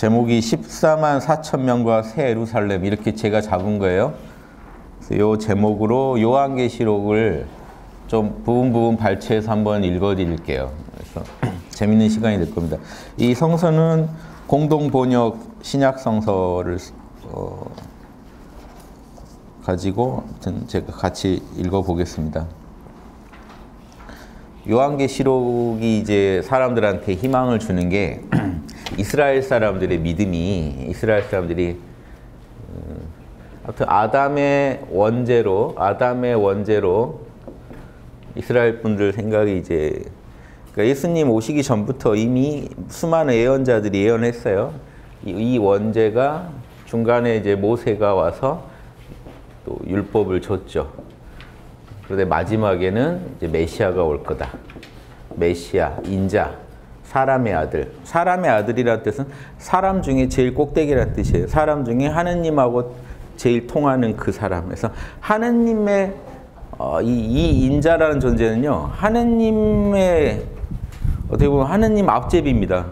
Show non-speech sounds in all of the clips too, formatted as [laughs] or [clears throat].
제목이 14만 4천 명과 새 예루살렘 이렇게 제가 잡은 거예요. 이 제목으로 요한계시록을 좀 부분 부분 발췌해서 한번 읽어드릴게요. 그래서 [clears throat] 재밌는 시간이 될 겁니다. 이 성서는 공동 번역 신약 성서를 어, 가지고 제가 같이 읽어보겠습니다. 요한계시록이 이제 사람들한테 희망을 주는 게 [clears throat] 이스라엘 사람들의 믿음이 이스라엘 사람들이 음, 아무튼 아담의 원죄로 아담의 원죄로 이스라엘 분들 생각이 이제 그러니까 예수님 오시기 전부터 이미 수많은 예언자들이 예언했어요. 이, 이 원죄가 중간에 이제 모세가 와서 또 율법을 줬죠. 그런데 마지막에는 이제 메시아가 올 거다. 메시아, 인자, 사람의 아들. 사람의 아들이라는 뜻은 사람 중에 제일 꼭대기라는 뜻이에요. 사람 중에 하느님하고 제일 통하는 그 사람. 그래서 하느님의 어, 이, 이, 인자라는 존재는요. 하느님의 어떻게 보면 하느님 앞제비입니다.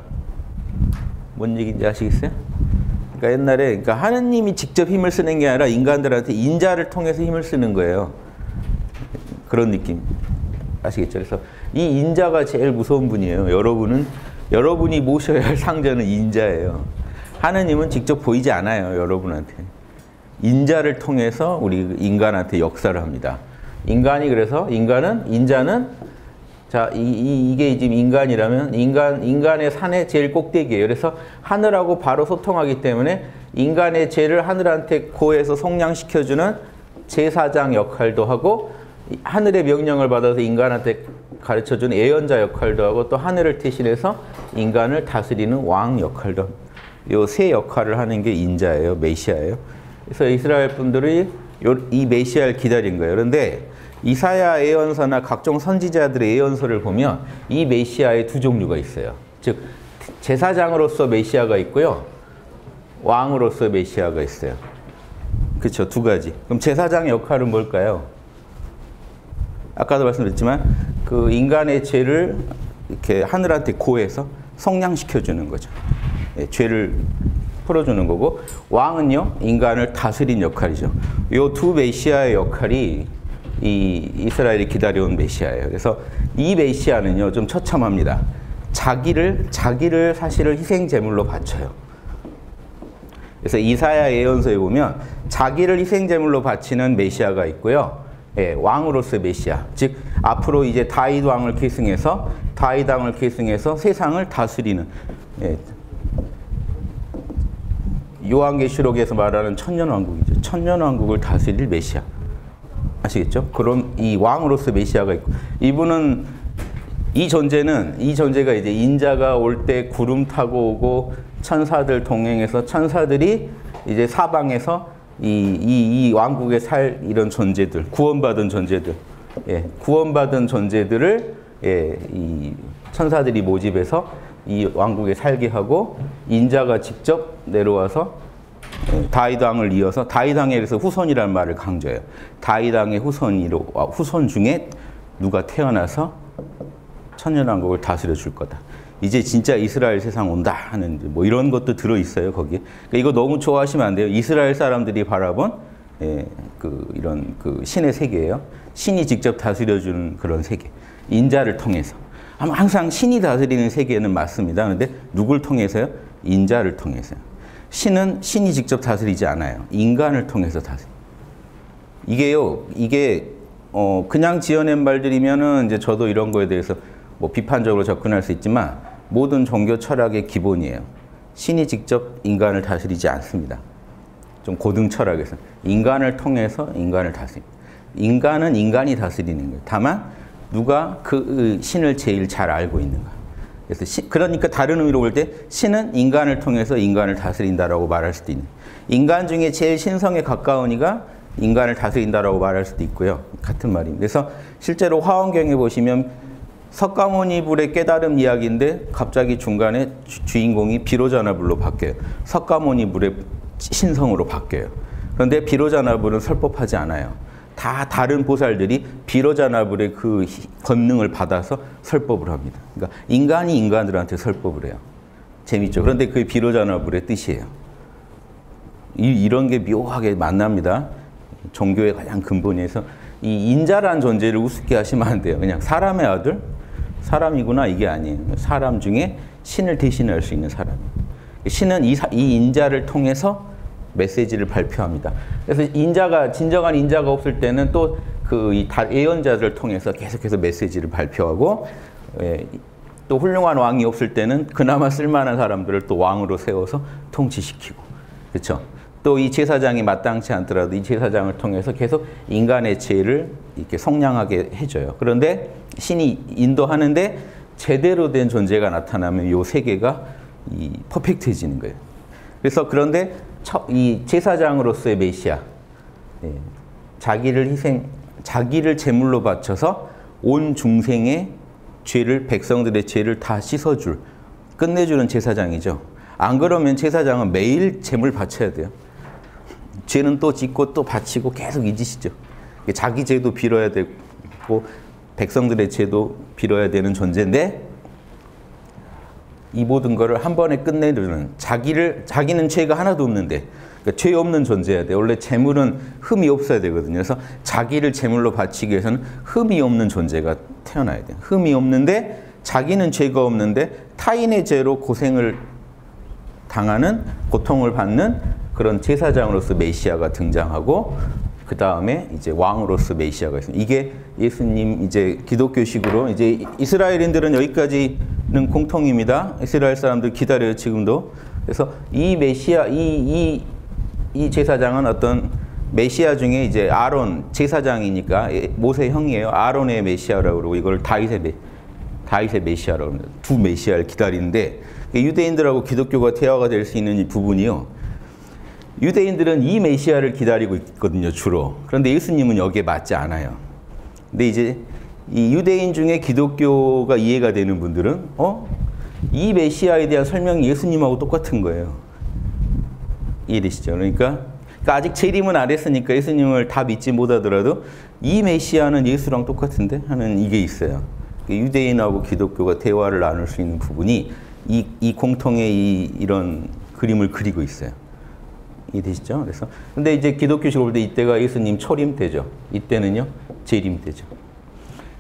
뭔 얘기인지 아시겠어요? 그러니까 옛날에 그러니까 하느님이 직접 힘을 쓰는 게 아니라 인간들한테 인자를 통해서 힘을 쓰는 거예요. 그런 느낌 아시겠죠? 그래서 이 인자가 제일 무서운 분이에요. 여러분은 여러분이 모셔야 할 상자는 인자예요. 하느님은 직접 보이지 않아요. 여러분한테 인자를 통해서 우리 인간한테 역사를 합니다. 인간이 그래서 인간은 인자는 자, 이, 이, 이게 지금 인간이라면 인간, 인간의 산의 제일 꼭대기예요. 그래서 하늘하고 바로 소통하기 때문에 인간의 죄를 하늘한테 고해서 속량시켜 주는 제사장 역할도 하고 하늘의 명령을 받아서 인간한테 가르쳐준 예언자 역할도 하고 또 하늘을 대신해서 인간을 다스리는 왕 역할도 요세 역할을 하는 게 인자예요. 메시아예요. 그래서 이스라엘 분들이 이 메시아를 기다린 거예요. 그런데 이사야 예언서나 각종 선지자들의 예언서를 보면 이 메시아의 두 종류가 있어요. 즉 제사장으로서 메시아가 있고요. 왕으로서 메시아가 있어요. 그렇죠. 두 가지. 그럼 제사장 역할은 뭘까요? 아까도 말씀드렸지만 그 인간의 죄를 이렇게 하늘한테 고해서 성량시켜 주는 거죠. 예, 죄를 풀어주는 거고 왕은요 인간을 다스린 역할이죠. 이두 메시아의 역할이 이 이스라엘이 기다려온 메시아예요. 그래서 이 메시아는요 좀 처참합니다. 자기를 자기를 사실을 희생 제물로 바쳐요. 그래서 이사야 예언서에 보면 자기를 희생 제물로 바치는 메시아가 있고요. 예, 왕으로서의 메시아. 즉 앞으로 이제 다윗 왕을 계승해서 다윗 왕을 계승해서 세상을 다스리는 예, 요한계시록에서 말하는 천년 왕국이죠. 천년 왕국을 다스릴 메시아. 아시겠죠? 그런 이 왕으로서 메시아가 있고 이분은 이 존재는 이 존재가 이제 인자가 올 때 구름 타고 오고 천사들 동행해서 천사들이 이제 사방에서 이, 이, 이 왕국에 살 이런 존재들, 구원받은 존재들, 예, 구원받은 존재들을 예, 이 천사들이 모집해서 이 왕국에 살게 하고 인자가 직접 내려와서 예, 다윗 왕을 이어서 왕에 대해서 후손이라는 말을 강조해요. 다윗 왕의 후손이로 후손 중에 누가 태어나서 천년 왕국을 다스려 줄 거다. 이제 진짜 이스라엘 세상 온다 하는 뭐 이런 것도 들어 있어요 거기. 그러니까 이거 너무 좋아하시면 안 돼요. 이스라엘 사람들이 바라본 예, 그 이런 그 신의 세계예요. 신이 직접 다스려 주는 그런 세계. 인자를 통해서. 항상 신이 다스리는 세계는 맞습니다. 그런데 누굴 통해서요? 인자를 통해서요. 신은 신이 직접 다스리지 않아요. 인간을 통해서 다스리. 이게요, 이게 어 그냥 지어낸 말들이면은 이제 저도 이런 거에 대해서 뭐 비판적으로 접근할 수 있지만 모든 종교 철학의 기본이에요. 신이 직접 인간을 다스리지 않습니다. 좀 고등 철학에서 인간을 통해서 인간을 다스리. 인간은 인간이 다스리는 거예요. 다만 누가 그 신을 제일 잘 알고 있는가. 그래서 시, 그러니까 다른 의미로 볼 때 신은 인간을 통해서 인간을 다스린다라고 말할 수도 있는. 인간 중에 제일 신성에 가까운 이가 인간을 다스린다라고 말할 수도 있고요. 같은 말입니다. 그래서 실제로 화원경에 보시면 석가모니 불의 깨달음 이야기인데 갑자기 중간에 주, 인공이 비로자나불로 바뀌어요. 석가모니 불의 신성으로 바뀌어요. 그런데 비로자나불은 설법하지 않아요. 다 다른 보살들이 비로자나불의 그 권능을 받아서 설법을 합니다. 그러니까 인간이 인간들한테 설법을 해요. 재밌죠. 그런데 그게 비로자나불의 뜻이에요. 이, 런게 묘하게 만납니다. 종교의 가장 근본에서 이 인자란 존재를 우습게 하시면 안 돼요. 그냥 사람의 아들, 사람이구나 이게 아니에요. 사람 중에 신을 대신할 수 있는 사람. 신은 이, 이 인자를 통해서 메시지를 발표합니다. 그래서 인자가 진정한 인자가 없을 때는 또 그 예언자들을 통해서 계속해서 메시지를 발표하고 예, 또 훌륭한 왕이 없을 때는 그나마 쓸만한 사람들을 또 왕으로 세워서 통치시키고 그렇죠. 또 이 제사장이 마땅치 않더라도 이 제사장을 통해서 계속 인간의 죄를 이렇게 성량하게 해줘요. 그런데 신이 인도하는데 제대로 된 존재가 나타나면 이 세계가 이 퍼펙트해지는 거예요. 그래서 그런데 이 제사장으로서의 메시아, 예, 자기를 희생, 자기를 제물로 바쳐서 온 중생의 죄를 백성들의 죄를 다 씻어줄 끝내주는 제사장이죠. 안 그러면 제사장은 매일 제물 바쳐야 돼요. 죄는 또 짓고 또 바치고 계속 잊으시죠. 자기 죄도 빌어야 되고 백성들의 죄도 빌어야 되는 존재인데 이 모든 것을 한 번에 끝내려는 자기를 자기는 죄가 하나도 없는데 그러니까 죄 없는 존재야 돼. 원래 재물은 흠이 없어야 되거든요. 그래서 자기를 재물로 바치기 위해서는 흠이 없는 존재가 태어나야 돼. 흠이 없는데 자기는 죄가 없는데 타인의 죄로 고생을 당하는 고통을 받는 그런 제사장으로서 메시아가 등장하고 그 다음에 이제 왕으로서 메시아가 있습니다. 이게 예수님 이제 기독교식으로 이제 이스라엘인들은 여기까지는 공통입니다. 이스라엘 사람들 기다려요 지금도. 그래서 이 메시아 이이 이 제사장은 어떤 메시아 중에 이제 아론 제사장이니까 모세 형이에요. 아론의 메시아라고 그러고 이걸 다윗의 메, 다윗의 메시아라고 합니다. 두 메시아를 기다리는데 유대인들하고 기독교가 대화가 될 수 있는 이 부분이요. 유대인들은 이 메시아를 기다리고 있거든요, 주로. 그런데 예수님은 여기에 맞지 않아요. 근데 이제 이 유대인 중에 기독교가 이해가 되는 분들은 어? 이 메시아에 대한 설명이 예수님하고 똑같은 거예요. 이해되시죠? 그러니까, 그러니까 아직 재림은 안 했으니까 예수님을 다 믿지 못하더라도 이 메시아는 예수랑 똑같은데 하는 이게 있어요. 유대인하고 기독교가 대화를 나눌 수 있는 부분이 이, 이 공통의 이, 이런 그림을 그리고 있어요. 이해되시죠? 그래서 근데 이제 기독교식으로 볼때 이때가 예수님 초림 때죠. 이때는요 재림 때죠.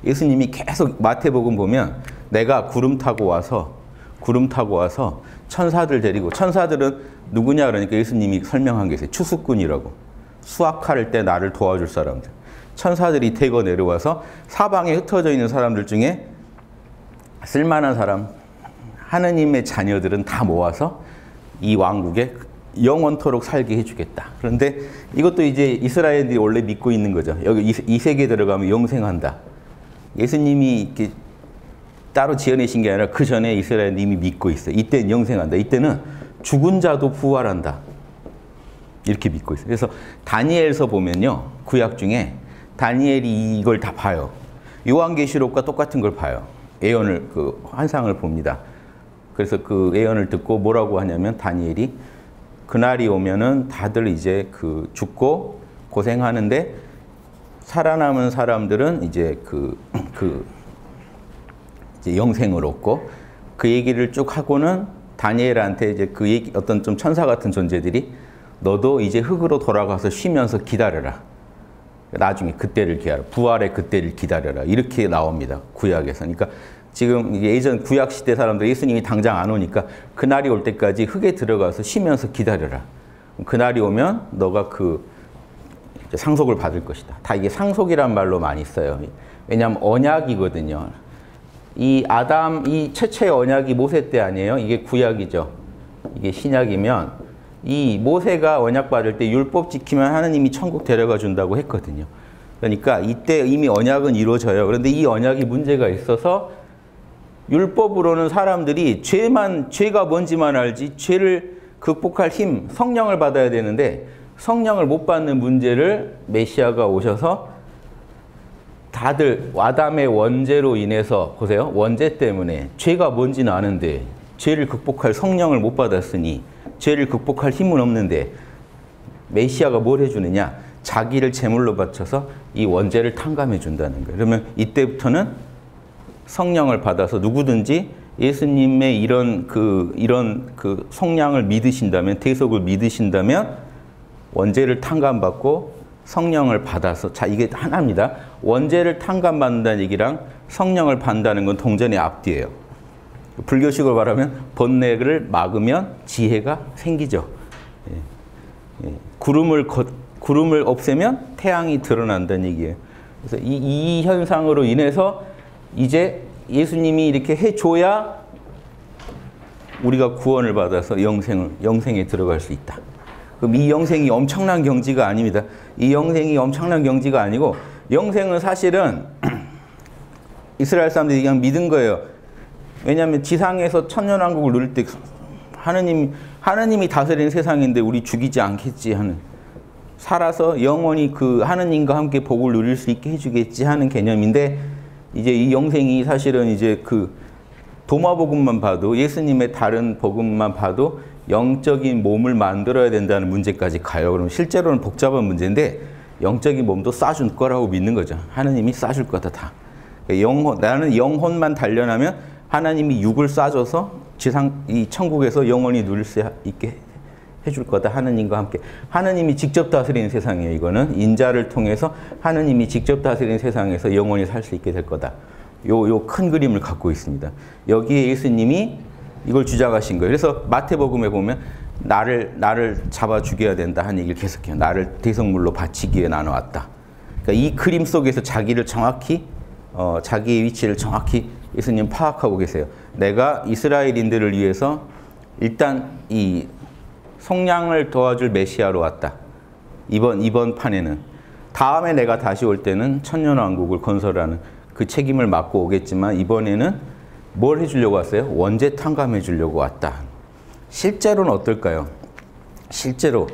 예수님이 계속 마태복음 보면 내가 구름 타고 와서 구름 타고 와서 천사들 데리고 천사들은 누구냐 그러니까 예수님이 설명한 게 있어요. 추수꾼이라고 수확할 때 나를 도와줄 사람들. 천사들이 대거 내려와서 사방에 흩어져 있는 사람들 중에 쓸만한 사람 하느님의 자녀들은 다 모아서 이 왕국에 영원토록 살게 해주겠다. 그런데 이것도 이제 이스라엘들이 원래 믿고 있는 거죠. 여기 이 세계에 들어가면 영생한다. 예수님이 이렇게 따로 지어내신 게 아니라 그 전에 이스라엘이 이미 믿고 있어요. 이때는 영생한다. 이때는 죽은 자도 부활한다. 이렇게 믿고 있어요. 그래서 다니엘서 보면요. 구약 중에 다니엘이 이걸 다 봐요. 요한계시록과 똑같은 걸 봐요. 예언을 그 환상을 봅니다. 그래서 그 예언을 듣고 뭐라고 하냐면 다니엘이 그날이 오면은 다들 이제 그 죽고 고생하는데 살아남은 사람들은 이제 그, 그 이제 영생을 얻고 그 얘기를 쭉 하고는 다니엘한테 이제 그 얘기, 어떤 좀 천사 같은 존재들이 너도 이제 흙으로 돌아가서 쉬면서 기다려라. 나중에 그때를 기다려. 부활의 그때를 기다려라. 이렇게 나옵니다. 구약에서. 그러니까 지금 예전 구약 시대 사람들 예수님이 당장 안 오니까 그날이 올 때까지 흙에 들어가서 쉬면서 기다려라. 그날이 오면 너가 그 상속을 받을 것이다. 다 이게 상속이란 말로 많이 써요. 왜냐하면 언약이거든요. 이 아담, 이 최초의 언약이 모세 때 아니에요? 이게 구약이죠. 이게 신약이면 이 모세가 언약 받을 때 율법 지키면 하느님이 천국 데려가 준다고 했거든요. 그러니까 이때 이미 언약은 이루어져요. 그런데 이 언약이 문제가 있어서 율법으로는 사람들이 죄만 죄가 뭔지만 알지 죄를 극복할 힘, 성령을 받아야 되는데 성령을 못 받는 문제를 메시아가 오셔서 다들 와담의 원죄로 인해서 보세요. 원죄 때문에 죄가 뭔지는 아는데 죄를 극복할 성령을 못 받았으니 죄를 극복할 힘은 없는데 메시아가 뭘 해주느냐? 자기를 제물로 바쳐서 이 원죄를 탕감해 준다는 거예요. 그러면 이때부터는 성령을 받아서 누구든지 예수님의 이런 그 이런 그 속량을 믿으신다면 대속을 믿으신다면 원죄를 탕감받고 성령을 받아서 자 이게 하나입니다. 원죄를 탕감받는다는 얘기랑 성령을 받는다는 건 동전의 앞뒤예요. 불교식으로 말하면 번뇌를 막으면 지혜가 생기죠. 예. 예. 구름을 거, 구름을 없애면 태양이 드러난다는 얘기예요. 그래서 이, 이 현상으로 인해서 이제 예수님이 이렇게 해줘야 우리가 구원을 받아서 영생을, 영생에 들어갈 수 있다. 그럼 이 영생이 엄청난 경지가 아닙니다. 이 영생이 엄청난 경지가 아니고 영생은 사실은 [clears throat] 이스라엘 사람들이 그냥 믿은 거예요. 왜냐하면 지상에서 천년왕국을 누릴 때 하느님, 하느님이 다스리는 세상인데 우리 죽이지 않겠지 하는 살아서 영원히 그 하느님과 함께 복을 누릴 수 있게 해주겠지 하는 개념인데 이제 이 영생이 사실은 이제 그 도마복음만 봐도 예수님의 다른 복음만 봐도 영적인 몸을 만들어야 된다는 문제까지 가요. 그럼 실제로는 복잡한 문제인데 영적인 몸도 싸줄 거라고 믿는 거죠. 하느님이 싸줄 거다 다. 영혼 나는 영혼만 단련하면 하나님이 육을 싸줘서 지상 이 천국에서 영원히 누릴 수 있게 해줄 거다. 하느님과 함께. 하느님이 직접 다스리는 세상이에요 이거는. 인자를 통해서 하느님이 직접 다스리는 세상에서 영원히 살 수 있게 될 거다. 요 요 큰 그림을 갖고 있습니다. 여기에 예수님이 이걸 주장하신 거예요. 그래서 마태복음에 보면 나를 나를 잡아 죽여야 된다 하는 얘기를 계속해요. 나를 대성물로 바치기 위해 나눠왔다. 그러니까 이 그림 속에서 자기를 정확히 어, 자기의 위치를 정확히 예수님 파악하고 계세요. 내가 이스라엘인들을 위해서 일단 이 속량을 도와줄 메시아로 왔다. 이번 이번 판에는 다음에 내가 다시 올 때는 천년 왕국을 건설하는 그 책임을 맡고 오겠지만 이번에는 뭘 해주려고 왔어요? 원죄 탕감해 주려고 왔다. 실제로는 어떨까요? 실제로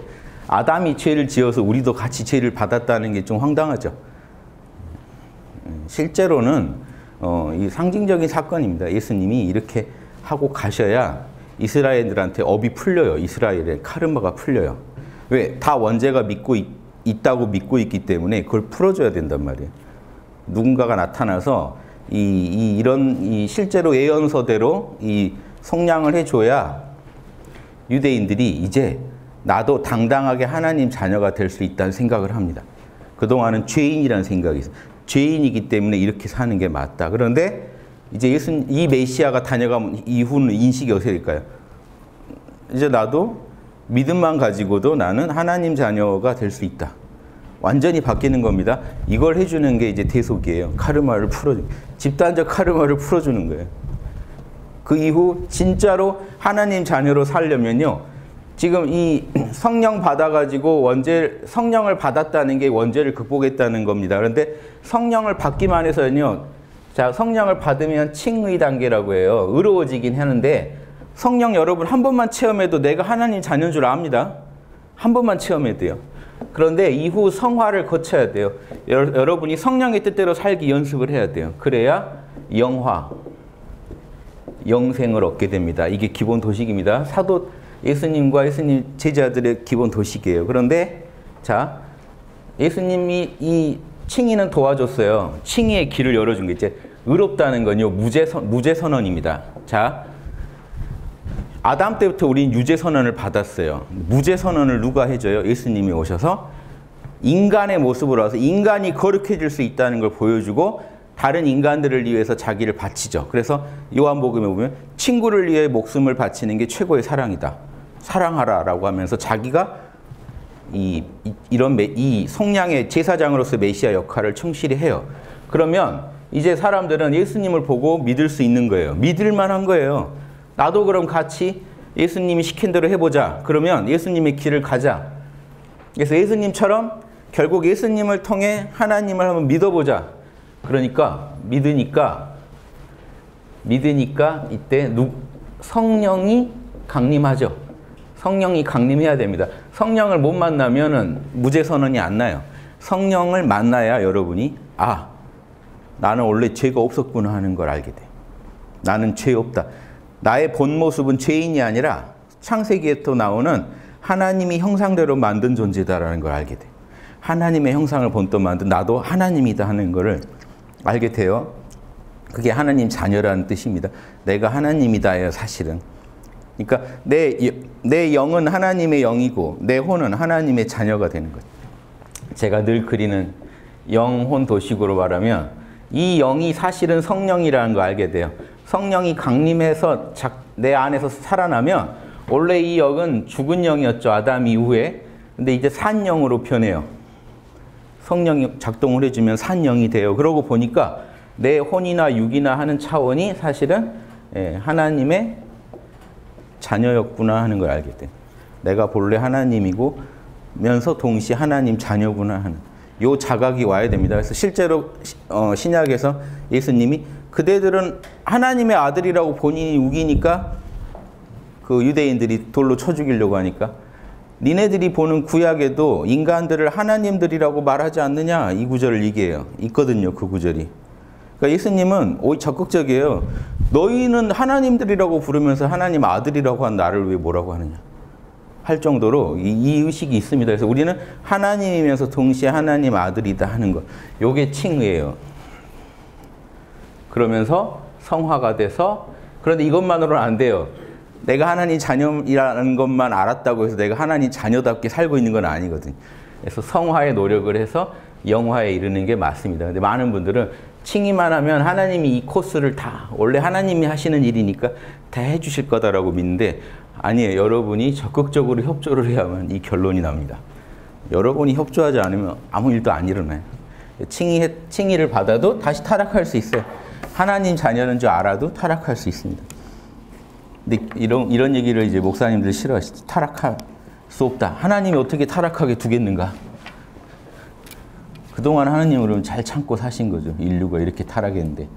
아담이 죄를 지어서 우리도 같이 죄를 받았다는 게 좀 황당하죠. 실제로는 어, 이 상징적인 사건입니다. 예수님이 이렇게 하고 가셔야 이스라엘들한테 업이 풀려요. 이스라엘의 카르마가 풀려요. 왜? 다 원죄가 믿고 있, 있다고 믿고 있기 때문에 그걸 풀어줘야 된단 말이에요. 누군가가 나타나서 이, 이 이런 이 실제로 예언서대로 이 성량을 해줘야 유대인들이 이제 나도 당당하게 하나님 자녀가 될 수 있다는 생각을 합니다. 그동안은 죄인이라는 생각이 있어요. 죄인이기 때문에 이렇게 사는 게 맞다. 그런데 이제 예수 이 메시아가 다녀가면 이후는 인식이 어떻게 될까요? 이제 나도 믿음만 가지고도 나는 하나님 자녀가 될 수 있다. 완전히 바뀌는 겁니다. 이걸 해주는 게 이제 대속이에요. 카르마를 풀어 집단적 카르마를 풀어주는 거예요. 그 이후 진짜로 하나님 자녀로 살려면요. 지금 이 [clears throat] 성령 받아가지고 원죄 성령을 받았다는 게 원죄를 극복했다는 겁니다. 그런데 성령을 받기만 해서는요. 자, 성령을 받으면 칭의 단계라고 해요. 의로워지긴 하는데 성령 여러분 한 번만 체험해도 내가 하나님 자녀인 줄 압니다. 한 번만 체험해도 돼요. 그런데 이후 성화를 거쳐야 돼요. 여러, 분이 성령의 뜻대로 살기 연습을 해야 돼요. 그래야 영화, 영생을 얻게 됩니다. 이게 기본 도식입니다. 사도 예수님과 예수님 제자들의 기본 도식이에요. 그런데 자, 예수님이 이 칭의는 도와줬어요. 칭의의 길을 열어준 게 이제 의롭다는 건요 무죄 선 무죄 선언입니다. 자, 아담 때부터 우린 유죄 선언을 받았어요. 무죄 선언을 누가 해줘요? 예수님이 오셔서 인간의 모습으로 와서 인간이 거룩해질 수 있다는 걸 보여주고 다른 인간들을 위해서 자기를 바치죠. 그래서 요한복음에 보면 친구를 위해 목숨을 바치는 게 최고의 사랑이다. 사랑하라라고 하면서 자기가 이, 이 런이 속량의 제사장으로서 메시아 역할을 충실히 해요. 그러면 이제 사람들은 예수님을 보고 믿을 수 있는 거예요. 믿을 만한 거예요. 나도 그럼 같이 예수님이 시킨 대로 해보자. 그러면 예수님의 길을 가자. 그래서 예수님처럼 결국 예수님을 통해 하나님을 한번 믿어보자. 그러니까 믿으니까 믿으니까 이때 성령이 강림하죠. 성령이 강림해야 됩니다. 성령을 못 만나면은 무죄 선언이 안 나요. 성령을 만나야 여러분이 아 나는 원래 죄가 없었구나 하는 걸 알게 돼요. 나는 죄 없다. 나의 본 모습은 죄인이 아니라 창세기에 또 나오는 하나님이 형상대로 만든 존재다라는 걸 알게 돼요. 하나님의 형상을 본떠 만든 나도 하나님이다 하는 것을 알게 돼요. 그게 하나님 자녀라는 뜻입니다. 내가 하나님이다예요, 사실은. 그러니까 내, 내 영은 하나님의 영이고 내 혼은 하나님의 자녀가 되는 거죠. 제가 늘 그리는 영혼 도식으로 말하면 이 영이 사실은 성령이라는 거 알게 돼요. 성령이 강림해서 내 안에서 살아나면 원래 이 영은 죽은 영이었죠. 아담 이후에. 근데 이제 산 영으로 변해요. 성령이 작동을 해주면 산 영이 돼요. 그러고 보니까 내 혼이나 육이나 하는 차원이 사실은 예, 하나님의 자녀였구나 하는 걸 알게 돼. 내가 본래 하나님이고 면서 동시에 하나님 자녀구나 하는 요 자각이 와야 됩니다. 그래서 실제로 어, 신약에서 예수님이 그대들은 하나님의 아들이라고 본인이 우기니까 그 유대인들이 돌로 쳐 죽이려고 하니까 니네들이 보는 구약에도 인간들을 하나님들이라고 말하지 않느냐 이 구절을 얘기해요. 있거든요. 그 구절이. 그러니까 예수님은 오히 적극적이에요. 너희는 하나님들이라고 부르면서 하나님 아들이라고 한 나를 왜 뭐라고 하느냐. 할 정도로 이, 이 의식이 있습니다. 그래서 우리는 하나님이면서 동시에 하나님 아들이다 하는 것. 요게 칭의예요. 그러면서 성화가 돼서 그런데 이것만으로는 안 돼요. 내가 하나님 자녀이라는 것만 알았다고 해서 내가 하나님 자녀답게 살고 있는 건 아니거든. 그래서 성화의 노력을 해서 영화에 이르는 게 맞습니다. 근데 많은 분들은 칭의만 하면 하나님이 이 코스를 다 원래 하나님이 하시는 일이니까 다 해주실 거다라고 믿는데 아니에요. 여러분이 적극적으로 협조를 해야만 이 결론이 납니다. 여러분이 협조하지 않으면 아무 일도 안 일어나요. 칭의, 칭의를 받아도 다시 타락할 수 있어요. 하나님 자녀는 줄 알아도 타락할 수 있습니다. 근데 이런, 이런 얘기를 이제 목사님들 싫어하시죠. 타락할 수 없다. 하나님이 어떻게 타락하게 두겠는가? 그동안 하나님은 잘 참고 사신 거죠. 인류가 이렇게 타락했는데.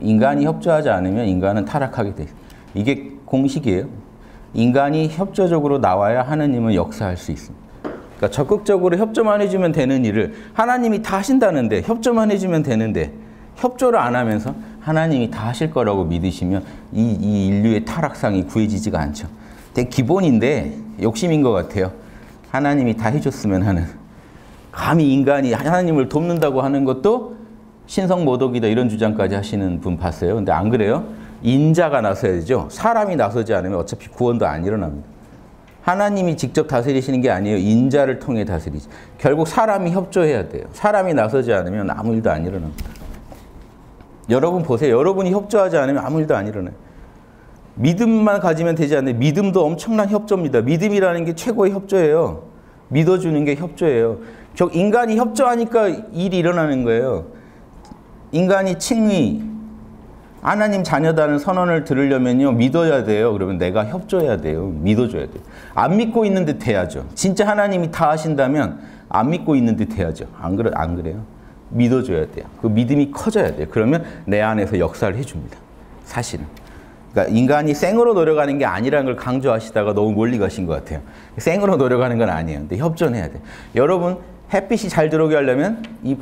인간이 협조하지 않으면 인간은 타락하게 돼. 이게 공식이에요. 인간이 협조적으로 나와야 하나님은 역사할 수 있습니다. 그러니까 적극적으로 협조만 해주면 되는 일을 하나님이 다 하신다는데 협조만 해주면 되는데 협조를 안 하면서 하나님이 다 하실 거라고 믿으시면 이, 이 인류의 타락상이 구해지지가 않죠. 되게 기본인데 욕심인 것 같아요. 하나님이 다 해줬으면 하는. 감히 인간이 하나님을 돕는다고 하는 것도 신성모독이다 이런 주장까지 하시는 분 봤어요. 근데 안 그래요? 인자가 나서야 되죠. 사람이 나서지 않으면 어차피 구원도 안 일어납니다. 하나님이 직접 다스리시는 게 아니에요. 인자를 통해 다스리지. 결국 사람이 협조해야 돼요. 사람이 나서지 않으면 아무 일도 안 일어납니다. 여러분 보세요. 여러분이 협조하지 않으면 아무 일도 안 일어나요. 믿음만 가지면 되지 않는데 믿음도 엄청난 협조입니다. 믿음이라는 게 최고의 협조예요. 믿어주는 게 협조예요. 인간이 협조하니까 일이 일어나는 거예요. 인간이 칭의, 하나님 자녀다는 선언을 들으려면요 믿어야 돼요. 그러면 내가 협조해야 돼요. 믿어줘야 돼요. 안 믿고 있는 듯 해야죠. 진짜 하나님이 다 하신다면 안 믿고 있는 듯 해야죠. 안 그래 안 그래요? 믿어줘야 돼요. 그 믿음이 커져야 돼요. 그러면 내 안에서 역사를 해줍니다. 사실은. 그러니까 인간이 생으로 노력하는 게 아니라는 걸 강조하시다가 너무 멀리 가신 것 같아요. 생으로 노력하는 건 아니에요. 근데 협조해야 돼. 여러분 햇빛이 잘 들어오게 하려면 이,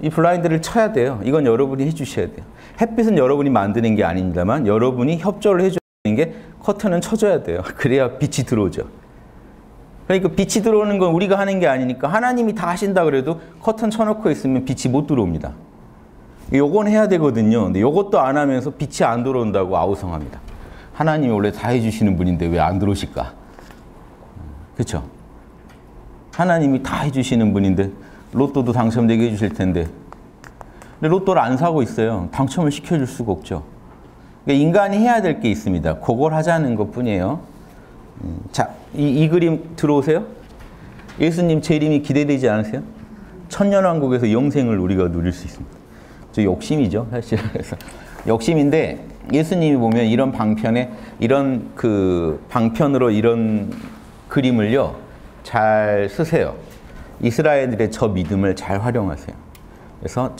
이 블라인드를 쳐야 돼요. 이건 여러분이 해주셔야 돼요. 햇빛은 여러분이 만드는 게 아닙니다만 여러분이 협조를 해주는 게 커튼은 쳐줘야 돼요. [laughs] 그래야 빛이 들어오죠. 그러니까 빛이 들어오는 건 우리가 하는 게 아니니까 하나님이 다 하신다 그래도 커튼 쳐놓고 있으면 빛이 못 들어옵니다. 요건 해야 되거든요. 근데 요것도 안 하면서 빛이 안 들어온다고 아우성합니다. 하나님이 원래 다 해주시는 분인데 왜 안 들어오실까? 그렇죠? 하나님이 다 해주시는 분인데 로또도 당첨되게 해주실 텐데 근데 로또를 안 사고 있어요. 당첨을 시켜줄 수가 없죠. 그러니까 인간이 해야 될 게 있습니다. 그걸 하자는 것 뿐이에요. 음, 자, 이, 이 그림 들어오세요? 예수님 재림이 기대되지 않으세요? 천년왕국에서 영생을 우리가 누릴 수 있습니다. 저 욕심이죠, 사실. [laughs] 그래서 욕심인데 예수님이 보면 이런 방편에 이런 그 방편으로 이런 그림을요 잘 쓰세요. 이스라엘들의 저 믿음을 잘 활용하세요. 그래서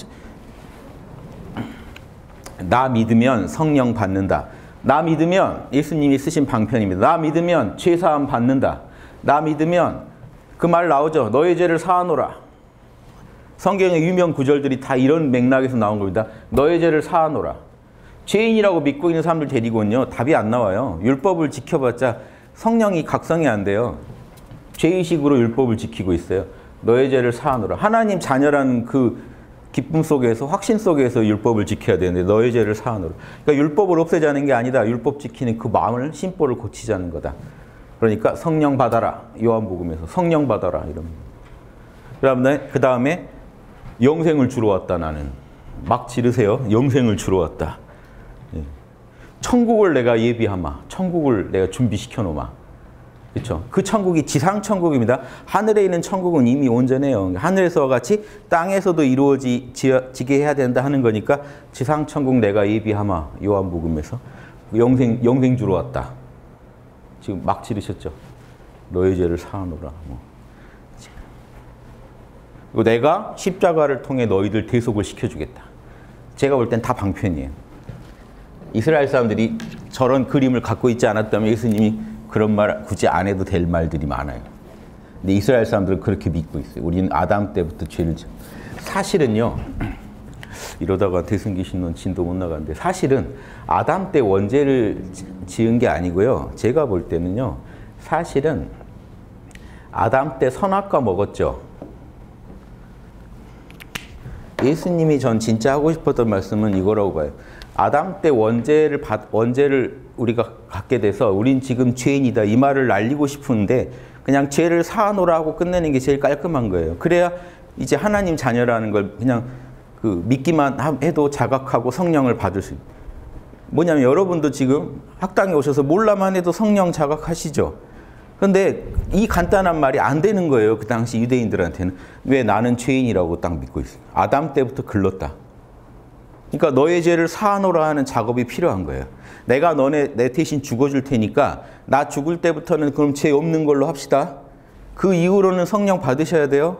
[clears throat] 나 믿으면 성령 받는다. 나 믿으면 예수님이 쓰신 방편입니다. 나 믿으면 죄사함 받는다. 나 믿으면 그 말 나오죠. 너의 죄를 사하노라. 성경의 유명 구절들이 다 이런 맥락에서 나온 겁니다. 너의 죄를 사하노라. 죄인이라고 믿고 있는 사람들 데리고는요. 답이 안 나와요. 율법을 지켜봤자 성령이 각성이 안 돼요. 죄의식으로 율법을 지키고 있어요. 너의 죄를 사하노라. 하나님 자녀라는 그 기쁨 속에서 확신 속에서 율법을 지켜야 되는데 너의 죄를 사하노라. 그러니까 율법을 없애자는 게 아니다. 율법 지키는 그 마음을 심보를 고치자는 거다. 그러니까 성령 받아라. 요한복음에서 성령 받아라 이런. 그다음에 그 다음에 영생을 주러 왔다 나는 막 지르세요. 영생을 주러 왔다. 예. 천국을 내가 예비하마. 천국을 내가 준비시켜 놓마. 그렇죠. 그 천국이 지상 천국입니다. 하늘에 있는 천국은 이미 온전해요. 하늘에서와 같이 땅에서도 이루어지게 해야 된다 하는 거니까 지상 천국 내가 예비하마. 요한복음에서 영생 영생 주러 왔다. 지금 막 지르셨죠. 너의 죄를 사하노라. 뭐. 그리고 내가 십자가를 통해 너희들 대속을 시켜주겠다. 제가 볼 땐 다 방편이에요. 이스라엘 사람들이 저런 그림을 갖고 있지 않았다면 예수님이 그런 말 굳이 안 해도 될 말들이 많아요. 근데 이스라엘 사람들은 그렇게 믿고 있어요. 우리는 아담 때부터 죄를 지 사실은요. [clears throat] 이러다가 대승기 신론 진도 못 나가는데 사실은 아담 때 원죄를 지은 게 아니고요. 제가 볼 때는요. 사실은 아담 때 선악과 먹었죠. 예수님이 전 진짜 하고 싶었던 말씀은 이거라고 봐요. 아담 때 원죄를 받, 원죄를 우리가 갖게 돼서 우린 지금 죄인이다 이 말을 알리고 싶은데 그냥 죄를 사하노라고 끝내는 게 제일 깔끔한 거예요. 그래야 이제 하나님 자녀라는 걸 그냥 그 믿기만 해도 자각하고 성령을 받을 수. 뭐냐면 여러분도 지금 학당에 오셔서 몰라만 해도 성령 자각하시죠. 근데 이 간단한 말이 안 되는 거예요. 그 당시 유대인들한테는. 왜 나는 죄인이라고 딱 믿고 있어요. 아담 때부터 글렀다. 그러니까 너의 죄를 사하노라 하는 작업이 필요한 거예요. 내가 너네 내 대신 죽어줄 테니까 나 죽을 때부터는 그럼 죄 없는 걸로 합시다. 그 이후로는 성령 받으셔야 돼요.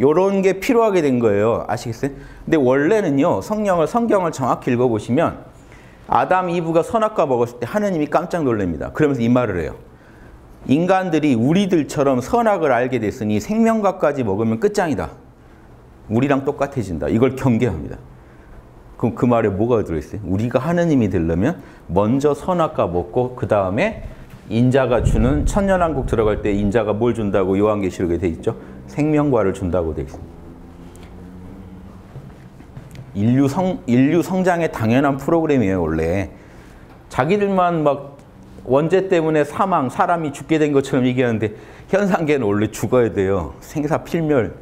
요런 게 필요하게 된 거예요. 아시겠어요? 근데 원래는요. 성령을 성경을 정확히 읽어 보시면 아담 이브가 선악과 먹었을 때 하느님이 깜짝 놀랍니다. 그러면서 이 말을 해요. 인간들이 우리들처럼 선악을 알게 됐으니 생명과까지 먹으면 끝장이다. 우리랑 똑같아진다. 이걸 경계합니다. 그럼 그 말에 뭐가 들어있어요? 우리가 하느님이 되려면 먼저 선악과 먹고 그 다음에 인자가 주는 천년왕국 들어갈 때 인자가 뭘 준다고 요한계시록에 돼 있죠? 생명과를 준다고 돼 있습니다. 인류 성 인류 성장의 당연한 프로그램이에요 원래. 자기들만 막 원죄 때문에 사망, 사람이 죽게 된 것처럼 얘기하는데 현상계는 원래 죽어야 돼요. 생사 필멸.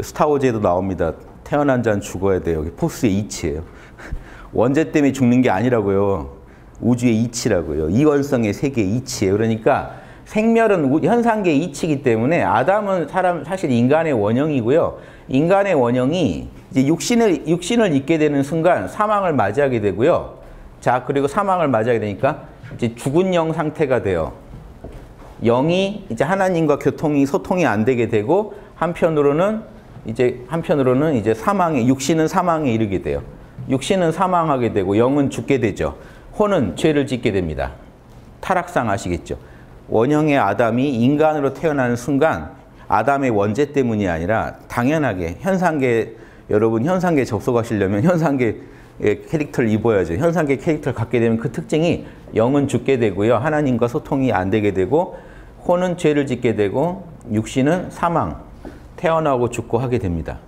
스타워즈에도 나옵니다. 태어난 자는 죽어야 돼요. 포스의 이치예요. [laughs] 원죄 때문에 죽는 게 아니라고요. 우주의 이치라고요. 이원성의 세계의 이치예요. 그러니까 생멸은 현상계의 이치이기 때문에 아담은 사람 사실 인간의 원형이고요. 인간의 원형이 이제 육신을 육신을 잊게 되는 순간 사망을 맞이하게 되고요. 자 그리고 사망을 맞이하게 되니까 이제 죽은 영 상태가 돼요. 영이 이제 하나님과 교통이 소통이 안 되게 되고 한편으로는 이제 한편으로는 이제 사망에 육신은 사망에 이르게 돼요. 육신은 사망하게 되고 영은 죽게 되죠. 혼은 죄를 짓게 됩니다. 타락상 아시겠죠? 원형의 아담이 인간으로 태어나는 순간 아담의 원죄 때문이 아니라 당연하게 현상계 여러분 현상계 접속하시려면 현상계 캐릭터를 입어야죠. 현상계 캐릭터를 갖게 되면 그 특징이 영은 죽게 되고요. 하나님과 소통이 안 되게 되고 혼은 죄를 짓게 되고 육신은 사망, 태어나고 죽고 하게 됩니다.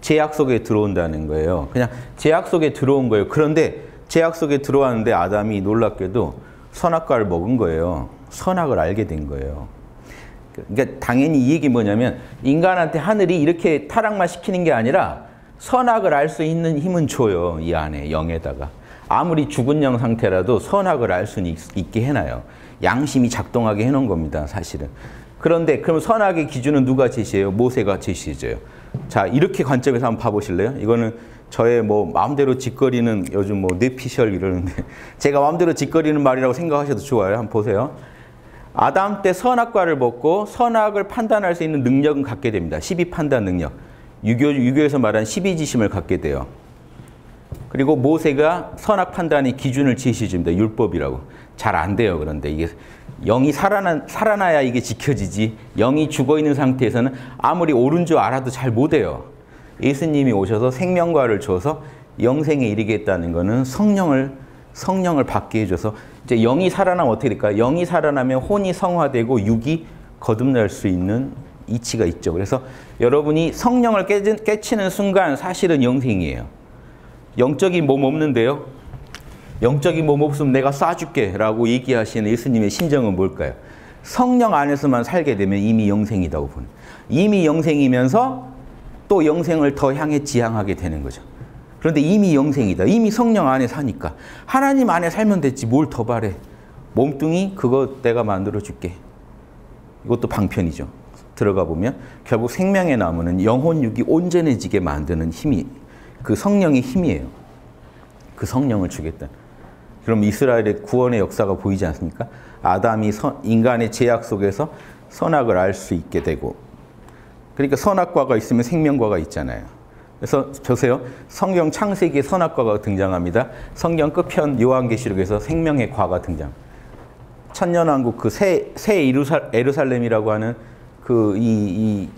제약 속에 들어온다는 거예요. 그냥 제약 속에 들어온 거예요. 그런데 제약 속에 들어왔는데 아담이 놀랍게도 선악과를 먹은 거예요. 선악을 알게 된 거예요. 그러니까 당연히 이 얘기 뭐냐면 인간한테 하늘이 이렇게 타락만 시키는 게 아니라 선악을 알 수 있는 힘은 줘요. 이 안에 영에다가. 아무리 죽은 영 상태라도 선악을 알 수는 있게 해놔요. 양심이 작동하게 해놓은 겁니다. 사실은. 그런데 그럼 선악의 기준은 누가 제시해요? 모세가 제시해줘요. 자 이렇게 관점에서 한번 봐보실래요? 이거는 저의 뭐 마음대로 짓거리는 요즘 뭐 뇌피셜 이러는데 [laughs] 제가 마음대로 짓거리는 말이라고 생각하셔도 좋아요. 한번 보세요. 아담 때 선악과를 먹고 선악을 판단할 수 있는 능력은 갖게 됩니다. 12 판단 능력. 유교, 유교에서 말한 12지심을 갖게 돼요. 그리고 모세가 선악 판단의 기준을 제시해 줍니다. 율법이라고. 잘 안 돼요. 그런데 이게 영이 살아나, 살아나야 이게 지켜지지. 영이 죽어 있는 상태에서는 아무리 옳은 줄 알아도 잘 못해요. 예수님이 오셔서 생명과를 줘서 영생에 이르겠다는 것은 성령을 성령을 받게 해줘서 이제 영이 살아나면 어떻게 될까요? 영이 살아나면 혼이 성화되고 육이 거듭날 수 있는 이치가 있죠. 그래서 여러분이 성령을 깨치는 순간 사실은 영생이에요. 영적인 몸 없는데요. 영적인 몸 없으면 내가 쏴줄게 라고 얘기하시는 예수님의 심정은 뭘까요? 성령 안에서만 살게 되면 이미 영생이라고 보는 이미 영생이면서 또 영생을 더 향해 지향하게 되는 거죠. 그런데 이미 영생이다. 이미 성령 안에 사니까 하나님 안에 살면 됐지 뭘 더 바래. 몸뚱이 그거 내가 만들어 줄게. 이것도 방편이죠. 들어가 보면 결국 생명의 나무는 영혼 육이 온전해지게 만드는 힘이 그 성령의 힘이에요. 그 성령을 주겠다. 그럼 이스라엘의 구원의 역사가 보이지 않습니까? 아담이 선, 인간의 제약 속에서 선악을 알 수 있게 되고 그러니까 선악과가 있으면 생명과가 있잖아요. 그래서 보세요. 성경 창세기에 선악과가 등장합니다. 성경 끝편 요한계시록에서 생명의 과가 등장. 천년왕국 그새 새 에루살렘이라고 하는 그이이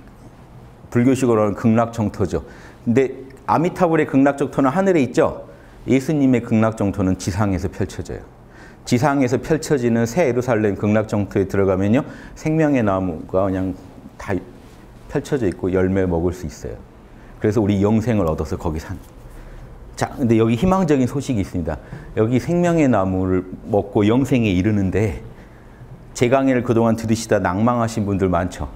불교식으로 하는 극락정토죠. 근데 아미타불의 극락정토는 하늘에 있죠. 예수님의 극락 정토는 지상에서 펼쳐져요. 지상에서 펼쳐지는 새 예루살렘 극락 정토에 들어가면요. 생명의 나무가 그냥 다 펼쳐져 있고 열매 먹을 수 있어요. 그래서 우리 영생을 얻어서 거기 산. 자, 근데 여기 희망적인 소식이 있습니다. 여기 생명의 나무를 먹고 영생에 이르는데 제 강의를 그동안 들으시다 낭망하신 분들 많죠.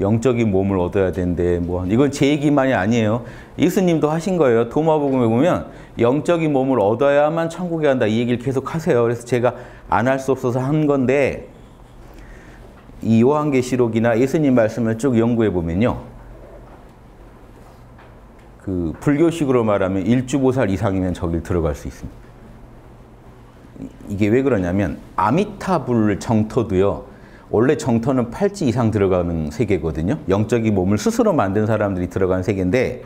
영적인 몸을 얻어야 되는데 뭐 이건 제 얘기만이 아니에요. 예수님도 하신 거예요. 도마복음에 보면 영적인 몸을 얻어야만 천국에 간다 이 얘기를 계속 하세요. 그래서 제가 안 할 수 없어서 한 건데 이 요한계시록이나 예수님 말씀을 쭉 연구해 보면요. 그 불교식으로 말하면 일주보살 이상이면 저길 들어갈 수 있습니다. 이게 왜 그러냐면 아미타불 정토도요. 원래 정토는 팔찌 이상 들어가는 세계거든요. 영적인 몸을 스스로 만든 사람들이 들어가는 세계인데